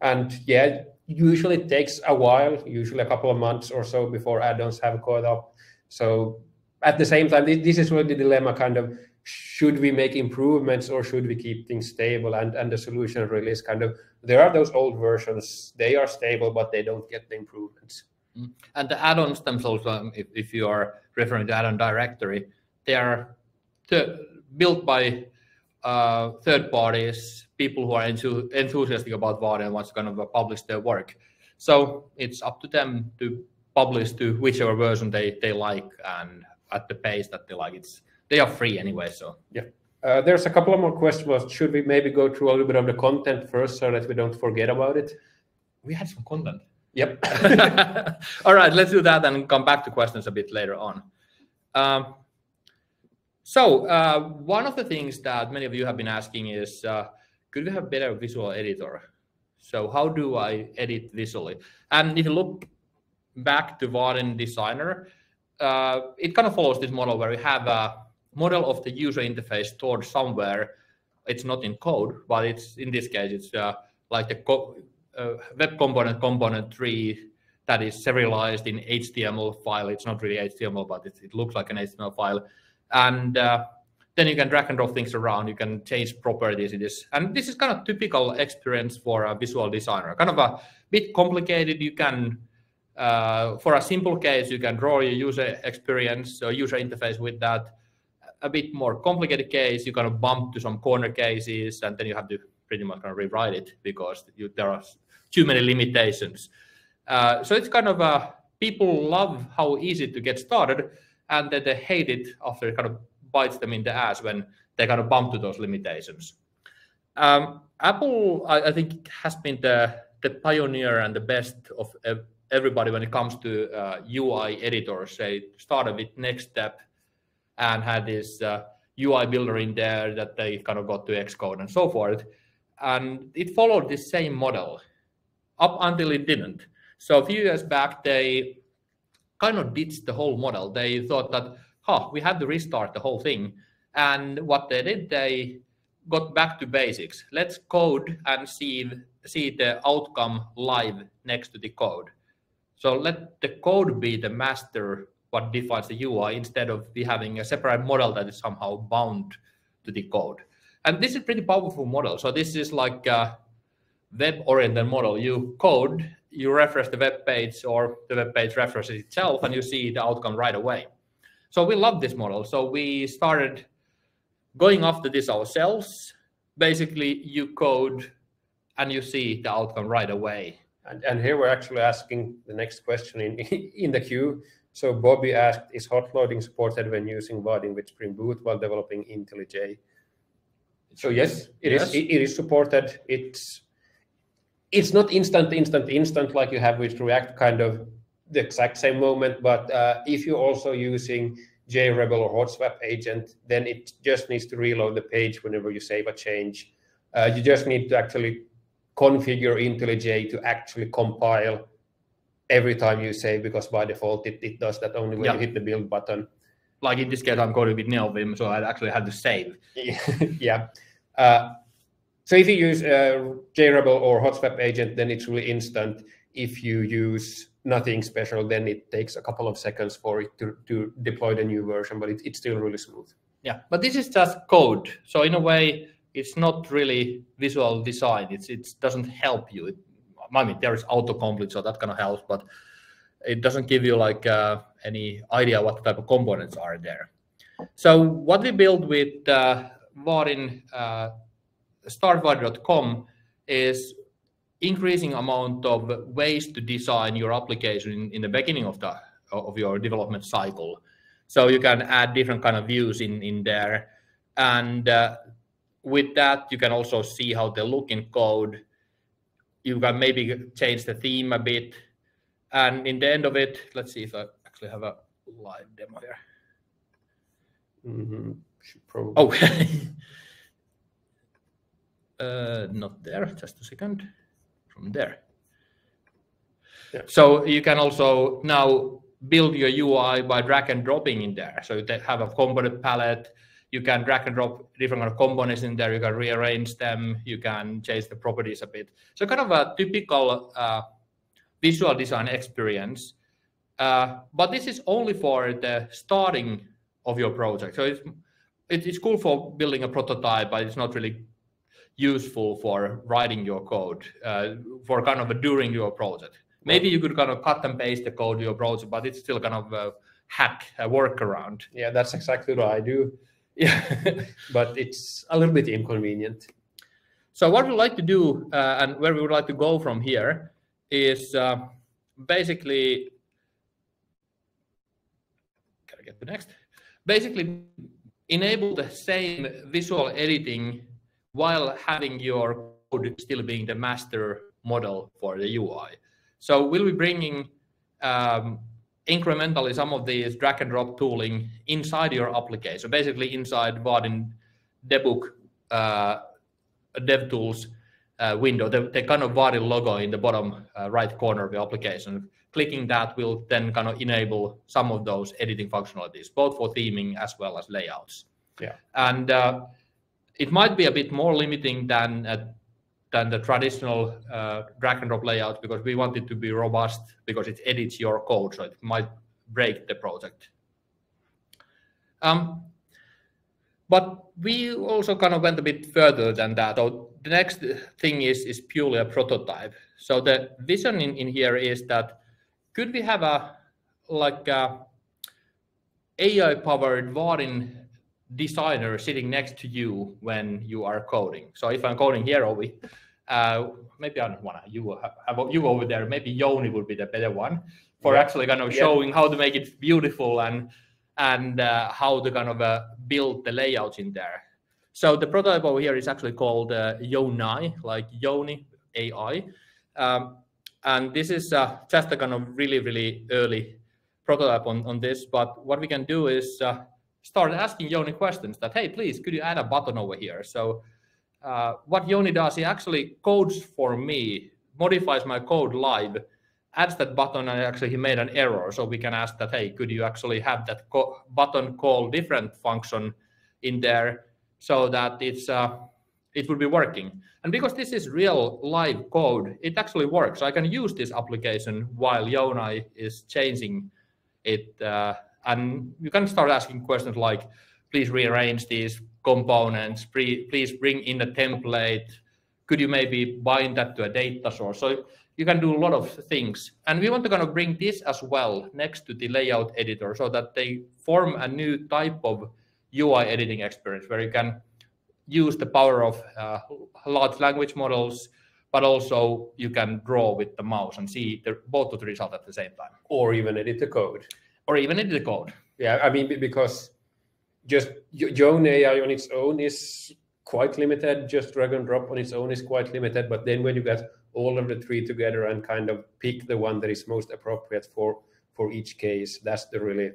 And yeah, usually it takes a while, usually a couple of months or so before add-ons have caught up. So at the same time, this is really the dilemma kind of should we make improvements or should we keep things stable? And, and the solution really is kind of there are those old versions, they are stable, but they don't get the improvements. Mm. And the add-ons themselves, um, if, if you are referring to add-on directory, they are built by uh, third parties, people who are enthusiastic about Vaadin and want to kind of uh, publish their work. So it's up to them to publish to whichever version they, they like and at the pace that they like. It's they are free anyway. So yeah. Uh, there's a couple of more questions. Should we maybe go through a little bit of the content first so that we don't forget about it? We had some content. Yep. All right, let's do that and come back to questions a bit later on. Um, so uh, one of the things that many of you have been asking is, uh, could we have better visual editor? So how do I edit visually? And if you look back to Vaadin Designer, uh, it kind of follows this model where we have a model of the user interface stored somewhere. It's not in code, but it's in this case, it's uh, like the co uh, web component component tree that is serialized in HTML file. It's not really HTML, but it, it looks like an HTML file. And uh, then you can drag and drop things around. You can change properties in this. And this is kind of typical experience for a visual designer. Kind of a bit complicated. You can, uh, for a simple case, you can draw your user experience or user interface with that. A bit more complicated case, you kind of bump to some corner cases, and then you have to pretty much kind of rewrite it because you, there are too many limitations. Uh, so it's kind of a people love how easy to get started, and then they hate it after it kind of bites them in the ass when they kind of bump to those limitations. Um, Apple, I, I, think, has been the the pioneer and the best of everybody when it comes to uh, UI editors. They started with NeXTSTEP and had this uh, UI builder in there that they kind of got to Xcode and so forth. And it followed the same model up until it didn't. So a few years back, they kind of ditched the whole model. They thought that, huh, we have to restart the whole thing. And what they did, they got back to basics. Let's code and see, see the outcome live next to the code. So let the code be the master what defines the UI instead of we having a separate model that is somehow bound to the code. And this is pretty powerful model. So this is like a web-oriented model. You code, you reference the web page or the web page references itself and you see the outcome right away. So we love this model. So we started going after this ourselves. Basically, you code and you see the outcome right away. And, and here we're actually asking the next question in, in the queue. So Bobby asked, is hot loading supported when using Vaadin with Spring Boot while developing IntelliJ? So yes, it yes. Is, it, it is supported. It's it's not instant, instant, instant like you have with React, kind of the exact same moment. But uh, if you're also using JRebel or HotSwap agent, then it just needs to reload the page whenever you save a change. Uh, you just need to actually configure IntelliJ to actually compile every time you save, because by default it, it does that only when yeah. you hit the build button. Like in this case, I'm coding with NeoVim, so I actually had to save. yeah. Uh, so if you use uh, JRebel or HotSwap agent, then it's really instant. If you use nothing special, then it takes a couple of seconds for it to, to deploy the new version, but it, it's still really smooth. Yeah, but this is just code. So in a way, it's not really visual design. It's it doesn't help you. It, I mean, there is autocomplete, so that kind of helps, but it doesn't give you like uh, any idea what type of components are there. So what we build with uh, Vaadin uh, startvaadin.com is increasing amount of ways to design your application in, in, the beginning of the of your development cycle. So you can add different kind of views in in there, and uh, with that you can also see how they look in code. You can maybe change the theme a bit, and in the end of it, let's see if I actually have a live demo here. Mm -hmm. Probably... Oh. uh, not there, just a second, from there. Yeah. So you can also now build your UI by drag and dropping in there. So you have a component palette, you can drag and drop different kind of components in there, you can rearrange them, you can change the properties a bit. So kind of a typical uh, visual design experience. Uh, but this is only for the starting of your project. So it's, it's cool for building a prototype, but it's not really useful for writing your code uh, for kind of a during your project. Maybe you could kind of cut and paste the code to your project, but it's still kind of a hack, a workaround. Yeah, that's exactly what I do. Yeah, but it's a little bit inconvenient. So what we like to do uh, and where we would like to go from here is uh, basically, gotta get the next, basically enable the same visual editing while having your code still being the master model for the UI. So we'll be bringing um, incrementally some of these drag and drop tooling inside your application. So basically inside Vaadin debug uh, DevTools uh, window, the, the, kind of Vaadin logo in the bottom uh, right corner of the application. Clicking that will then kind of enable some of those editing functionalities, both for theming as well as layouts. Yeah. And uh, it might be a bit more limiting than uh, than the traditional uh, drag and drop layout because we want it to be robust because it edits your code, so it might break the project. Um, but we also kind of went a bit further than that. So the next thing is is purely a prototype. So the vision in, in here is that could we have a like a AI powered Vaadin designer sitting next to you when you are coding. So if I'm coding here, Ovi, uh, maybe I don't want to, you have you over there, maybe Yoni would be the better one for yeah. actually kind of showing yeah. how to make it beautiful and and uh, how to kind of uh, build the layouts in there. So the prototype over here is actually called uh, Yonai, like Yoni AI. Um, and this is uh, just a kind of really, really early prototype on, on this. But what we can do is uh, started asking Yoni questions that, hey, please, could you add a button over here? So uh, what Yoni does, he actually codes for me, modifies my code live, adds that button, and actually he made an error. So we can ask that, hey, could you actually have that co button call different function in there so that it's uh, it would be working. And because this is real live code, it actually works. I can use this application while Yoni is changing it uh, and you can start asking questions like, please rearrange these components, please bring in a template, could you maybe bind that to a data source? So you can do a lot of things. And we want to kind of bring this as well next to the layout editor so that they form a new type of UI editing experience where you can use the power of uh, large language models, but also you can draw with the mouse and see the, both of the result at the same time. Or even edit the code or even in the code. Yeah, I mean, because just Yonai on its own is quite limited. Just drag and drop on its own is quite limited. But then when you get all of the three together and kind of pick the one that is most appropriate for for each case, that's the really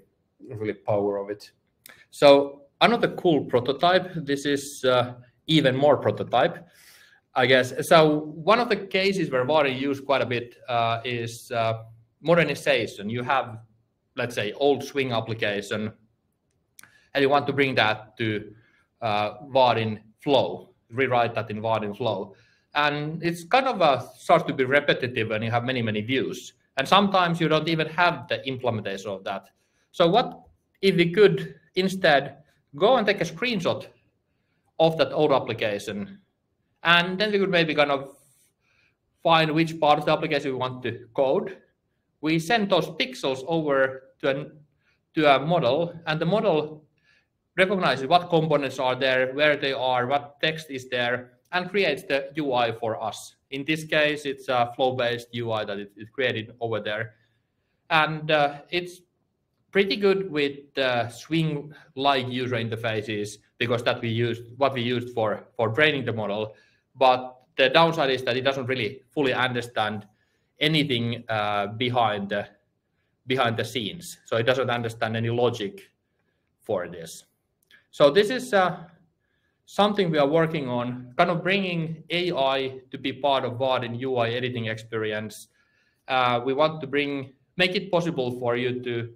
really power of it. So another cool prototype. This is uh, even more prototype, I guess. So one of the cases where Vaadin used quite a bit uh, is uh, modernization. You have let's say, old Swing application, and you want to bring that to uh, Vaadin Flow, rewrite that in Vaadin Flow. And it's kind of a, starts to be repetitive when you have many, many views. And sometimes you don't even have the implementation of that. So what if we could instead go and take a screenshot of that old application, and then we could maybe kind of find which part of the application we want to code. We send those pixels over to, an, to a model, and the model recognizes what components are there, where they are, what text is there, and creates the UI for us. In this case, it's a flow-based UI that that is created over there. And uh, it's pretty good with uh, Swing-like user interfaces because that we used what we used for for training the model. But the downside is that it doesn't really fully understand anything uh, behind the behind the scenes. So it doesn't understand any logic for this. So this is uh, something we are working on, kind of bringing AI to be part of Vaadin UI editing experience. Uh, we want to bring make it possible for you to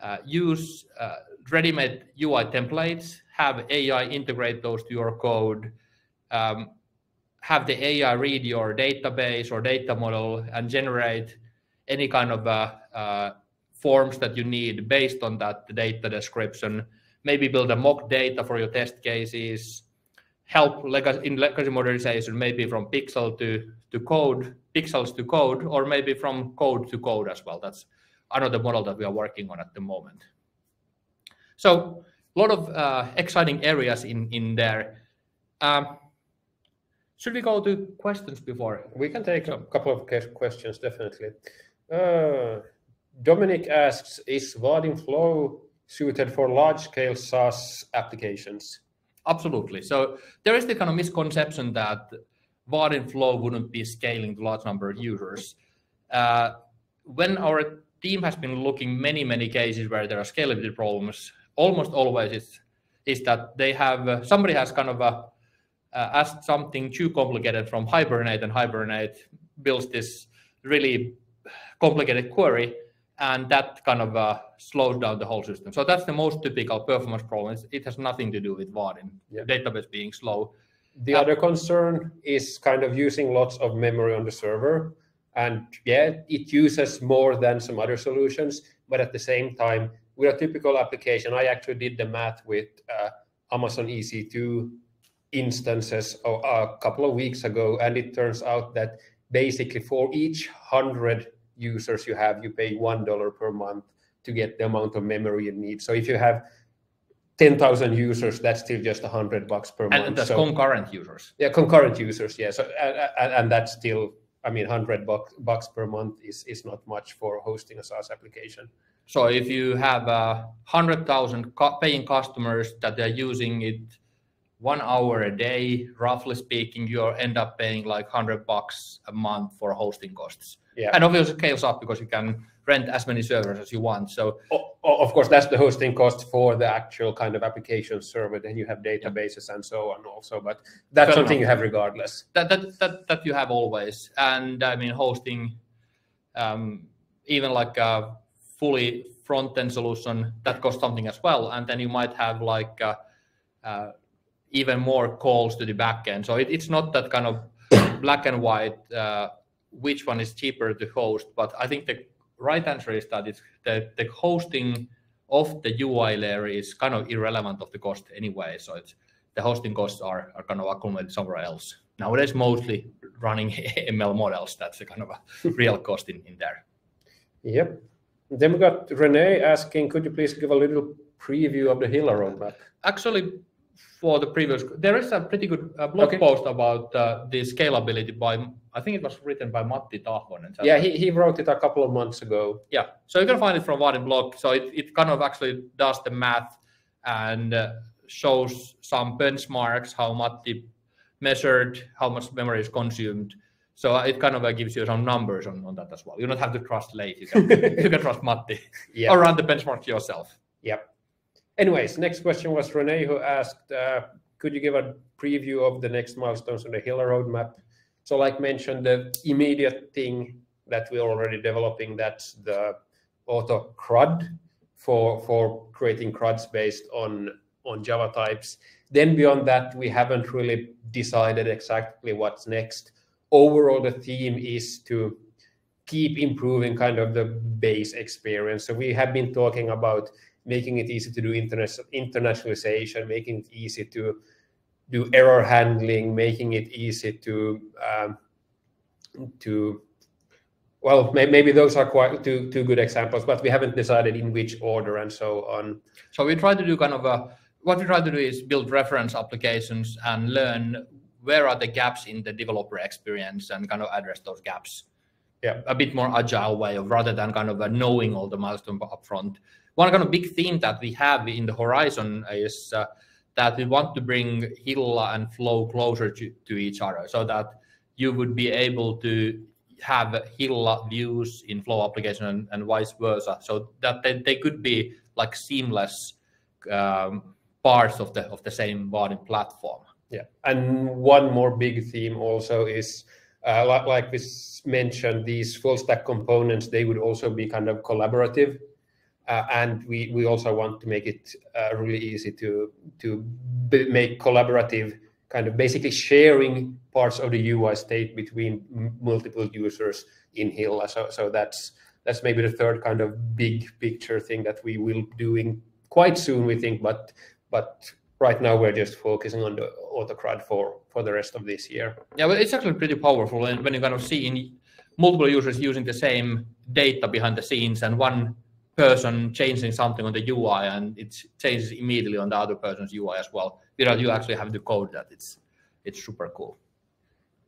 uh, use uh, ready-made UI templates, have AI integrate those to your code, um, have the AI read your database or data model and generate any kind of uh, uh, forms that you need based on that data description. Maybe build a mock data for your test cases. Help in legacy modernization, maybe from pixel to, to code, pixels to code, or maybe from code to code as well. That's another model that we are working on at the moment. So a lot of uh, exciting areas in, in there. Um, should we go to questions before? We can take a couple of questions, definitely. Uh, Dominic asks, is Vaadin Flow suited for large-scale SaaS applications? Absolutely. So there is the kind of misconception that Vaadin Flow wouldn't be scaling to large number of users. Uh, when our team has been looking many, many cases where there are scalability problems, almost always is, is that they have, uh, somebody has kind of a asked something too complicated from Hibernate, and Hibernate builds this really complicated query, and that kind of uh, slows down the whole system. So that's the most typical performance problem. it has nothing to do with Vaadin, yeah. database being slow. The uh, other concern is kind of using lots of memory on the server. And yeah, it uses more than some other solutions, but at the same time, with a typical application, I actually did the math with uh, Amazon EC2 instances a couple of weeks ago, and it turns out that basically for each 100 users you have, you pay $1 per month to get the amount of memory you need. So if you have 10,000 users, that's still just 100 bucks per month. And that's so, concurrent users. Yeah, concurrent users, yeah. So, and, and that's still, I mean, 100 bucks, bucks per month is, is not much for hosting a SaaS application. So if you have uh, 100,000 paying customers that they're using it one hour a day, roughly speaking, you end up paying like 100 bucks a month for hosting costs. Yeah. And obviously it scales up because you can rent as many servers as you want. So of course that's the hosting cost for the actual kind of application server. Then you have databases and so on also, but that's something enough. you have regardless. That, that that that you have always. And I mean hosting um, even like a fully front end solution that costs something as well. And then you might have like uh, uh, even more calls to the backend. So it, it's not that kind of black and white, uh, which one is cheaper to host, but I think the right answer is that it's the, the hosting of the UI layer is kind of irrelevant of the cost anyway. So it's the hosting costs are, are kind of accumulated somewhere else. Nowadays, mostly running ML models, that's a kind of a real cost in, in there. Yep. Then we got Renee asking, could you please give a little preview of the Hilla roadmap? Actually, for the previous, there is a pretty good uh, blog okay. post about uh, the scalability by, I think it was written by Matti Tahvonen. Yeah, he, he wrote it a couple of months ago. Yeah, so you can find it from Vaadin blog. So it, it kind of actually does the math and uh, shows some benchmarks, how Matti measured, how much memory is consumed. So it kind of uh, gives you some numbers on, on that as well. You don't have to trust Leif, you can, you can trust Matti yeah. or run the benchmark yourself. Yep. Anyways, next question was Renee who asked, uh, could you give a preview of the next milestones on the Hilla roadmap? So like mentioned, the immediate thing that we're already developing, that's the auto CRUD for, for creating CRUDs based on, on Java types. Then beyond that, we haven't really decided exactly what's next. Overall, the theme is to keep improving kind of the base experience. So we have been talking about making it easy to do internationalization, making it easy to do error handling, making it easy to um, to well, maybe those are quite two two good examples, but we haven't decided in which order and so on. So we try to do kind of a what we try to do is build reference applications and learn where are the gaps in the developer experience and kind of address those gaps. Yeah, a bit more agile way of rather than kind of knowing all the milestones upfront one kind of big theme that we have in the horizon is uh, that we want to bring Hilla and Flow closer to, to each other so that you would be able to have Hilla views in Flow application and, and vice versa. So that they, they could be like seamless um, parts of the of the same body platform. Yeah, and one more big theme also is uh, like, like we mentioned, these full stack components, they would also be kind of collaborative. Uh, and we, we also want to make it uh, really easy to, to make collaborative kind of basically sharing parts of the UI state between multiple users in Hilla. So, so that's that's maybe the third kind of big picture thing that we will be doing quite soon, we think. But but right now we're just focusing on the AutoCRUD for for the rest of this year. Yeah, but it's actually pretty powerful and when you kind of see multiple users using the same data behind the scenes and one person changing something on the UI and it changes immediately on the other person's UI as well without you actually having to code that. It's it's super cool.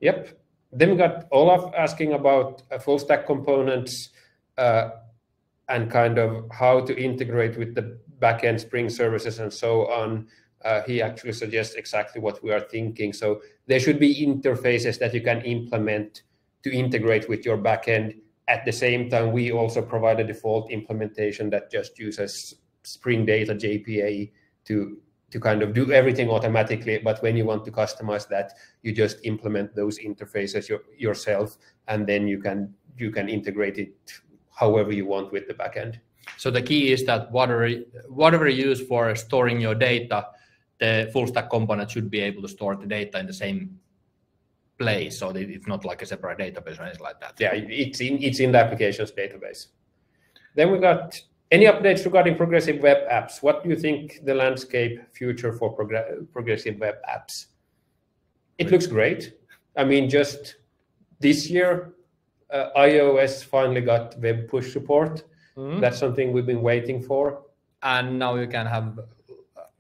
Yep. Then we got Olaf asking about uh, full stack components uh, and kind of how to integrate with the backend Spring services and so on uh, he actually suggests exactly what we are thinking. So there should be interfaces that you can implement to integrate with your backend. At the same time, we also provide a default implementation that just uses Spring Data JPA to to kind of do everything automatically. But when you want to customize that, you just implement those interfaces your, yourself, and then you can you can integrate it however you want with the backend. So the key is that whatever whatever you use for storing your data, the full stack component should be able to store the data in the same place, so it's not like a separate database or anything like that. Yeah, it's in it's in the applications database. Then we got any updates regarding progressive web apps. What do you think the landscape future for progressive web apps? It looks great. I mean, just this year, uh, iOS finally got web push support. Mm-hmm. That's something we've been waiting for. And now you can have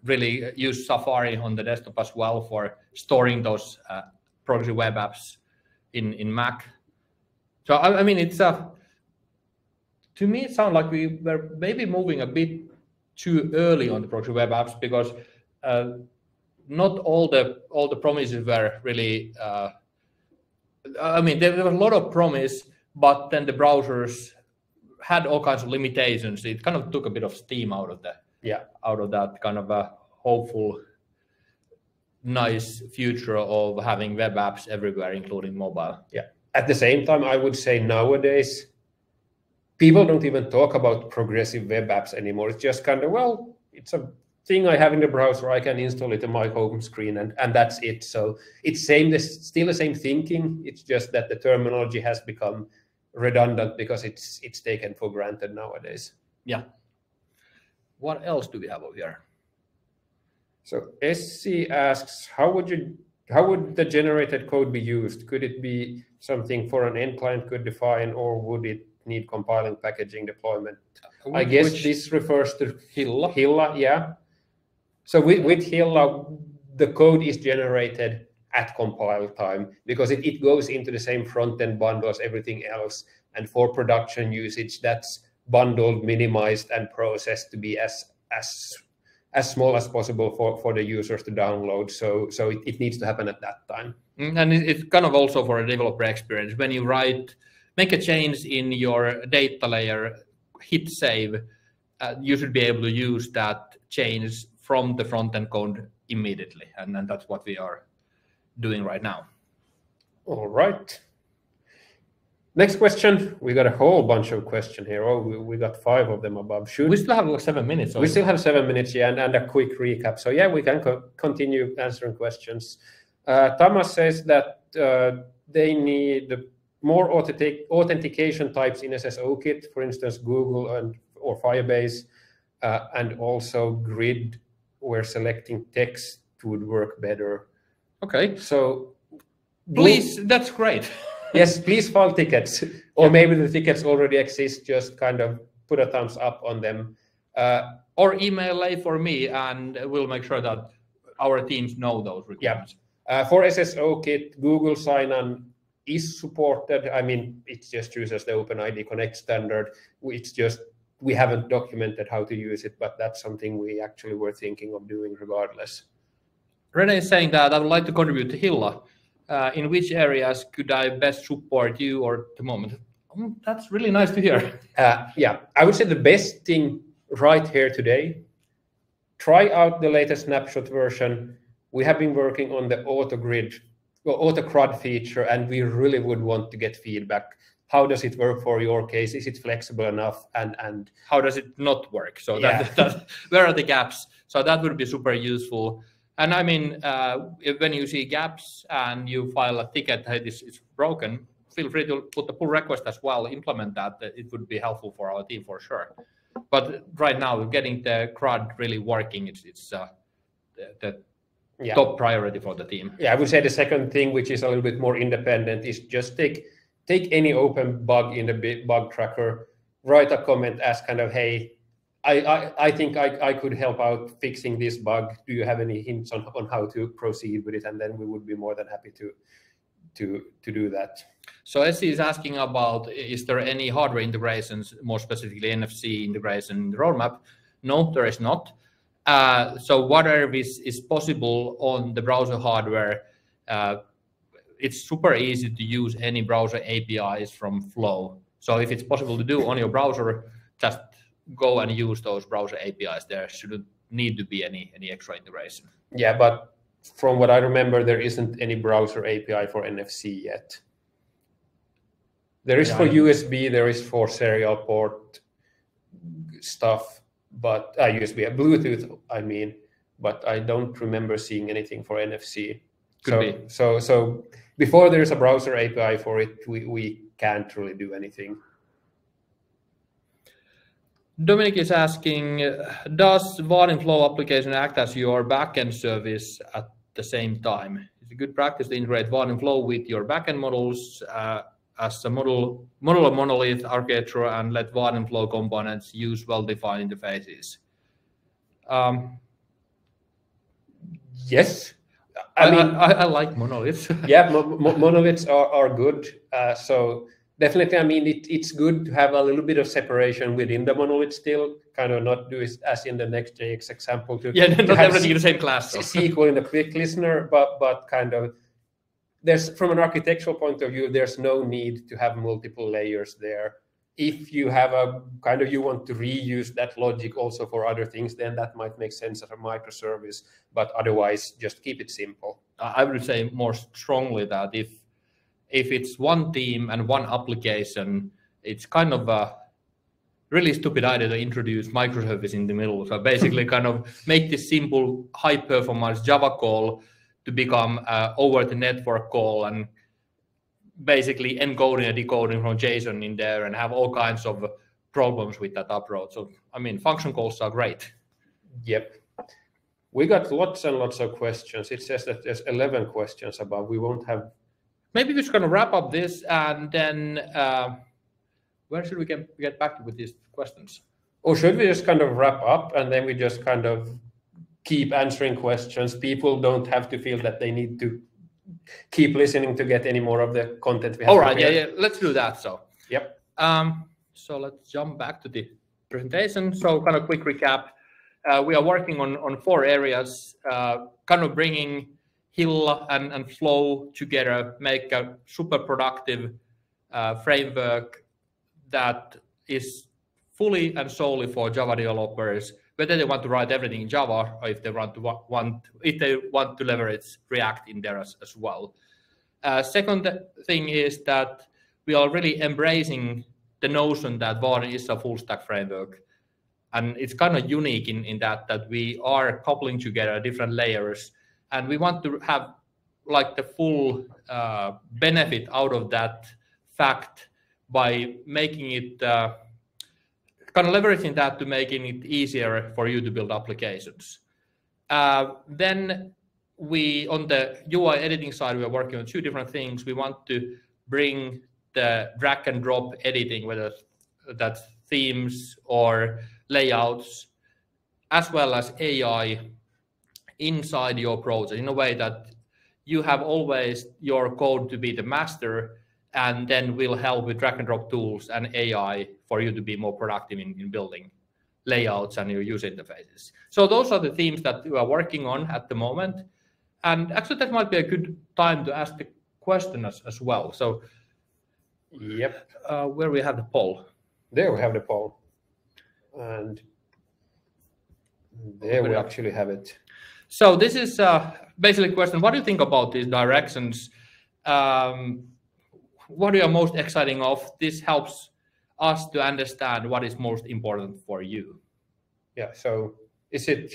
really use Safari on the desktop as well for storing those uh, progressive web apps in in Mac. So I, I mean, it's a to me it sounds like we were maybe moving a bit too early on the progressive web apps because uh, not all the all the promises were really. Uh, I mean, there, there was a lot of promise, but then the browsers had all kinds of limitations. It kind of took a bit of steam out of the yeah out of that kind of a hopeful nice future of having web apps everywhere including mobile. Yeah. At the same time i would say nowadays people don't even talk about progressive web apps anymore. It's just kind of well it's a thing i have in the browser. I can install it on my home screen and and that's it. So it's same this still the same thinking. It's just that the terminology has become redundant because it's it's taken for granted nowadays. Yeah. What else do we have over here? So SC asks, how would you how would the generated code be used? Could it be something for an end client could define, or would it need compiling, packaging, deployment? Which, I guess this refers to Hilla. Hilla, yeah. So with, with Hilla, the code is generated at compile time because it, it goes into the same front end bundle as everything else. And for production usage, that's bundled, minimized, and processed to be as as as small as possible for, for the users to download. So so it, it needs to happen at that time. Mm, and it's kind of also for a developer experience. When you write, make a change in your data layer, hit save, uh, you should be able to use that change from the front end code immediately. And, and that's what we are doing right now. All right. Next question. We got a whole bunch of questions here. Oh, we, we got five of them above. Should we still have like seven minutes? We still have seven minutes, yeah, and, and a quick recap. So yeah, we can co continue answering questions. Uh, Thomas says that uh, they need more authentic authentication types in SSO kit, for instance, Google and or Firebase, uh, and also Grid, where selecting text would work better. Okay. So please, that's great. yes, please file tickets, or maybe the tickets already exist. Just kind of put a thumbs up on them, uh, or email Leif for me, and we'll make sure that our teams know those requirements. Yeah. Uh, for SSOKit, Google sign-on is supported. I mean, it just uses the OpenID Connect standard. It's just we haven't documented how to use it, but that's something we actually were thinking of doing regardless. Rene is saying that I would like to contribute to Hilla in which areas could I best support you or at the moment? Um, that's really nice to hear. Uh, yeah, I would say the best thing right here today, try out the latest snapshot version. We have been working on the AutoGrid auto CRUD feature, and we really would want to get feedback. How does it work for your case? Is it flexible enough? And and how does it not work? So Yeah. that, that where are the gaps? So that would be super useful. And I mean, uh, if, when you see gaps and you file a ticket that is it's broken, feel free to put the pull request as well. Implement that. That It would be helpful for our team for sure. But right now, getting the CRUD really working, it's it's uh, the, the yeah. top priority for the team. Yeah, I would say the second thing, which is a little bit more independent, is just take take any open bug in the bug tracker, write a comment as kind of, hey, I I, think I, I could help out fixing this bug. Do you have any hints on, on how to proceed with it? And then we would be more than happy to to to do that. So SC is asking about is there any hardware integrations, more specifically NFC integration in the roadmap? No, there is not. Uh, so whatever is, is possible on the browser hardware, uh, it's super easy to use any browser APIs from Flow. So if it's possible to do on your browser, just go and use those browser APIs. There shouldn't need to be any any extra integration. Yeah, but from what I remember, there isn't any browser API for NFC yet. There is Yeah, for USB, there is for serial port stuff, but uh, USB, uh, Bluetooth, I mean, but I don't remember seeing anything for NFC. Could so, be. so, so before there's a browser API for it, we, we can't really do anything. Dominic is asking, does Vaadin Flow application act as your backend service at the same time? It's a good practice to integrate Vaadin Flow with your backend models uh, as a model, model of monolith architecture and let Vaadin Flow components use well-defined interfaces. Um, Yes. I, I mean, I, I like monoliths. yeah, mo- mo- monoliths are, are good. Uh, so definitely, I mean, it, it's good to have a little bit of separation within the monolith still, kind of not do it as in the Next.js example to, yeah, to not have everything in the same class. so. SQL in the click listener, but but kind of there's from an architectural point of view, there's no need to have multiple layers there. If you have a kind of you want to reuse that logic also for other things, then that might make sense as a microservice. But otherwise, just keep it simple. I would say more strongly that if if it's one team and one application, it's kind of a really stupid idea to introduce microservice in the middle. So basically, kind of make this simple high performance Java call to become a over the network call and basically encoding and decoding from JSON in there and have all kinds of problems with that approach. So I mean, function calls are great. Yep. We got lots and lots of questions. It says that there's 11 questions about. We won't have. Maybe we're just going to wrap up this and then uh, where should we get, get back to with these questions Or should we just kind of wrap up and then we just kind of keep answering questions? People don't have to feel that they need to keep listening to get any more of the content we have. all right yeah yeah let's do that so Yep. um, so let's jump back to the presentation so kind of quick recap uh, we are working on on four areas uh, kind of bringing Hilla and, and flow together make a super productive uh, framework that is fully and solely for Java developers, whether they want to write everything in Java or if they want to want if they want to leverage React in there as, as well. Uh, second thing is that we are really embracing the notion that Vaadin is a full stack framework. And it's kind of unique in, in that that we are coupling together different layers and we want to have like the full uh, benefit out of that fact by making it uh, kind of leveraging that to making it easier for you to build applications. Uh, then we, on the UI editing side, we are working on two different things. We want to bring the drag and drop editing, whether that's themes or layouts, as well as AI inside your project in a way that you have always your code to be the master and then we'll help with drag and drop tools and AI for you to be more productive in, in building layouts and your user interfaces. So those are the themes that we are working on at the moment. And actually that might be a good time to ask the question as, as well. So Yep. uh, where we have the poll. There we have the poll. And there we actually have it. So this is uh, basically a question. What do you think about these directions? Um, what are you most exciting of? This helps us to understand what is most important for you. Yeah. So is it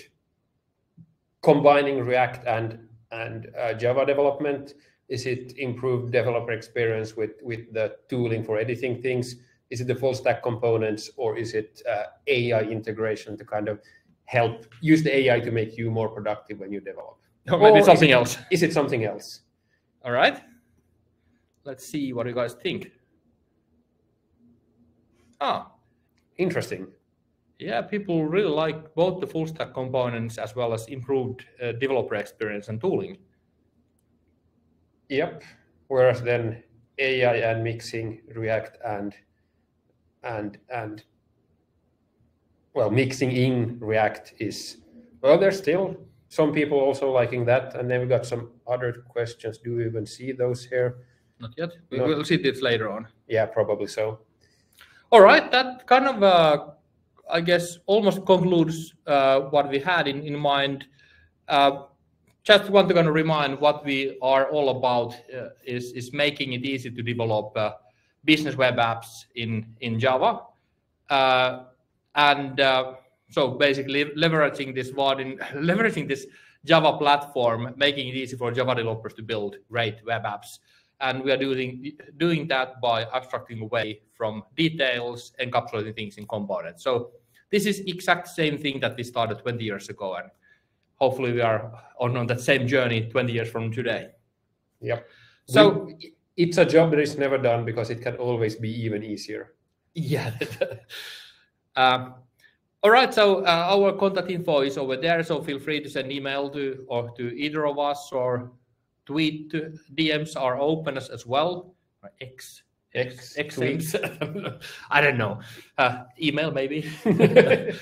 combining React and and uh, Java development? Is it improved developer experience with with the tooling for editing things? Is it the full stack components, or is it uh, AI integration to kind of help use the AI to make you more productive when you develop? Or maybe Or something is it, else. Is it something else? All right. Let's see what you guys think. Ah, Interesting. yeah, people really like both the full stack components as well as improved uh, developer experience and tooling. Yep. Whereas then AI and mixing React and and and well, mixing in React is well, there's still some people also liking that. And then we got some other questions. Do we even see those here? Not yet. We No. will see this later on. Yeah, probably so. All right, that kind of, uh, I guess, almost concludes uh, what we had in, in mind. Uh, just want to kind of remind what we are all about uh, is, is making it easy to develop uh, business web apps in, in Java. Uh, and uh, so basically leveraging this leveraging this Java platform, making it easy for Java developers to build great web apps. And we are doing doing that by abstracting away from details, encapsulating things in components. So this is exact same thing that we started 20 years ago, and hopefully we are on, on that same journey 20 years from today. Yep. So We- it's a job that is never done because it can always be even easier. Yeah. um, all right. So uh, our contact info is over there. So feel free to send email to or to either of us or tweet. To, DMs are open as, as well. Or X. X, X things. I don't know. Uh, email maybe.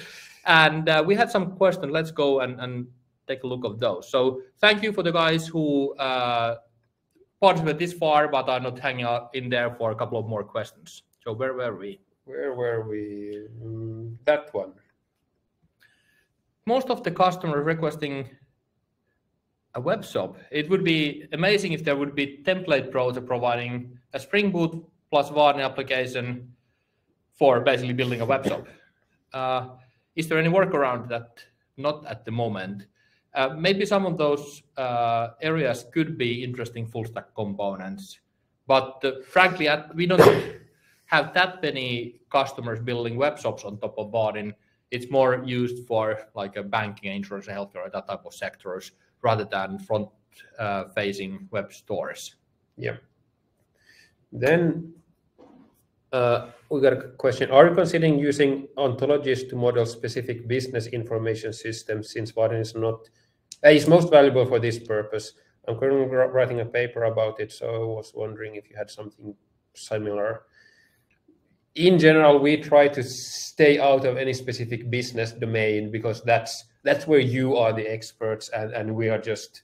and uh, we had some questions. Let's go and, and take a look of those. So thank you for the guys who uh, participated this far, but are not hanging out in there for a couple of more questions. So where were we? Where were we? Mm, that one. most of the customers requesting a web shop. It would be amazing if there would be template project providing a Spring Boot plus Vaadin application for basically building a web shop. Uh, is there any workaround that? Not at the moment. Uh, maybe some of those uh, areas could be interesting full stack components, but uh, frankly, we don't have that many customers building web shops on top of Vaadin it's more used for like a banking, insurance, healthcare, that type of sectors rather than front uh, facing web stores. Yep. Then uh, we got a question. Are you considering using ontologies to model specific business information systems since Vaadin is not uh, is most valuable for this purpose? I'm currently writing a paper about it, so I was wondering if you had something similar. In general, we try to stay out of any specific business domain because that's that's where you are the experts, and, and we are just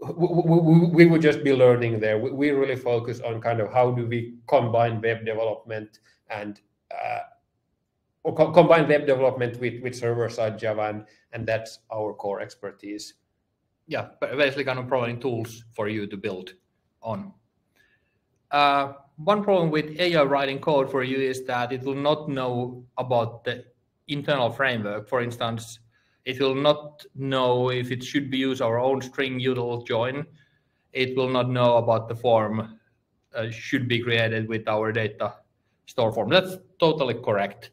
we, we, would just be learning there. We, we really focus on kind of how do we combine web development and uh, or co- combine web development with, with server side Java, and, and that's our core expertise. Yeah, basically kind of providing tools for you to build on. Uh, one problem with AI writing code for you is that it will not know about the internal framework. For instance, it will not know if it should be use our own string util join. It will not know about the form uh, should be created with our data store form. That's totally correct.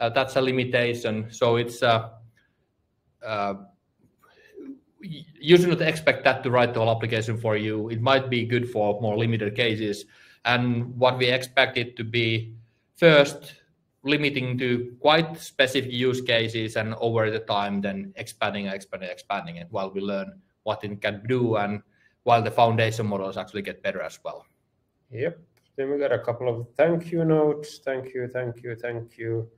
Uh, that's a limitation. So it's uh, uh, you should not expect that to write the whole application for you. It might be good for more limited cases. And what we expect it to be first limiting to quite specific use cases and over the time then expanding and expanding and expanding it while we learn what it can do and while the foundation models actually get better as well. Yep. Then we got a couple of thank you notes. Thank you, thank you, thank you.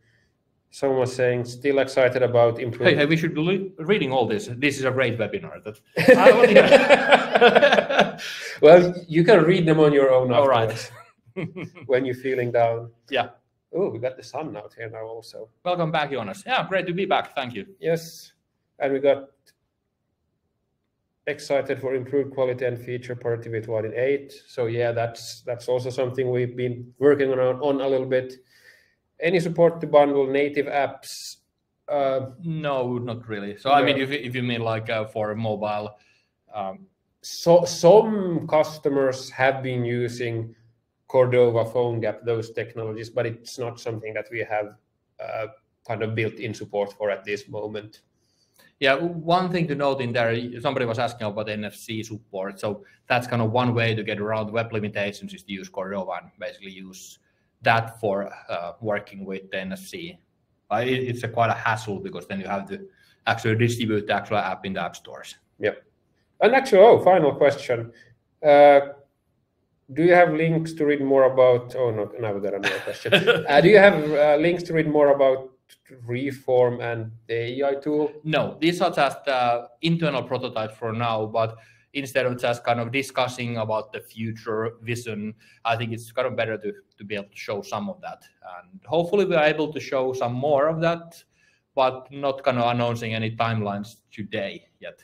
Someone was saying still excited about Hey, improving. hey, we should be reading all this. This is a great webinar. That I will hear. well, you can read them on your own All right. when you're feeling down. yeah. Oh, we got the sun out here now also. Welcome back, Joonas. Yeah, great to be back. Thank you. Yes. And we got excited for improved quality and feature parity with Vaadin 8. So yeah, that's that's also something we've been working on on a little bit. Any support to bundle native apps? Uh, no, not really. So no. I mean, if if you mean like uh, for mobile. Um, so some customers have been using Cordova, PhoneGap, those technologies, but it's not something that we have uh, kind of built-in support for at this moment. Yeah, one thing to note in there, somebody was asking about NFC support. So that's kind of one way to get around web limitations is to use Cordova and basically use that for uh, working with the NFC. Uh, it, it's a quite a hassle because then you have to actually distribute the actual app in the app stores. Yep. And actually, oh, final question. Uh, do you have links to read more about? Oh no, now there another question. uh, do you have uh, links to read more about Reform and the AI tool? No, these are just uh, internal prototypes for now, but instead of just kind of discussing about the future vision, I think it's kind of better to, to be able to show some of that. And hopefully we are able to show some more of that, but not kind of announcing any timelines today yet.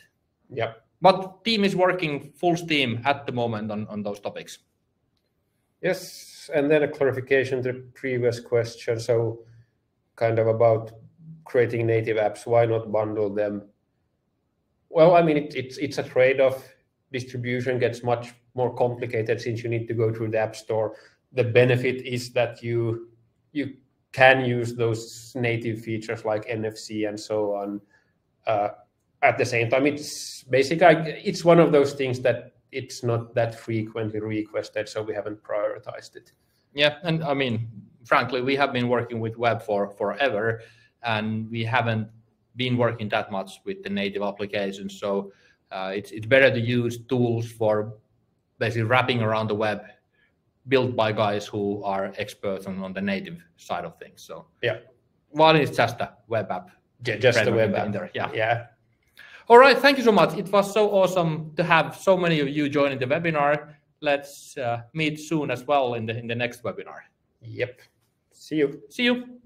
Yeah. But team is working full steam at the moment on, on those topics. Yes, and then a clarification to the previous question. So kind of about creating native apps. Why not bundle them? Well, I mean, it, it's it's a trade-off. Distribution gets much more complicated since you need to go through the app store. The benefit is that you you can use those native features like NFC and so on. Uh, at the same time, it's basically it's one of those things that it's not that frequently requested, so we haven't prioritized it. Yeah, and I mean, frankly, we have been working with web for forever, and we haven't been working that much with the native applications. So uh, it's it's better to use tools for basically wrapping around the web, built by guys who are experts on, on the native side of things. So yeah, one is just a web app. Yeah, just a web app. There. Yeah, yeah. All right, thank you so much. It was so awesome to have so many of you joining the webinar. Let's uh, meet soon as well in the in the next webinar. Yep. See you. See you.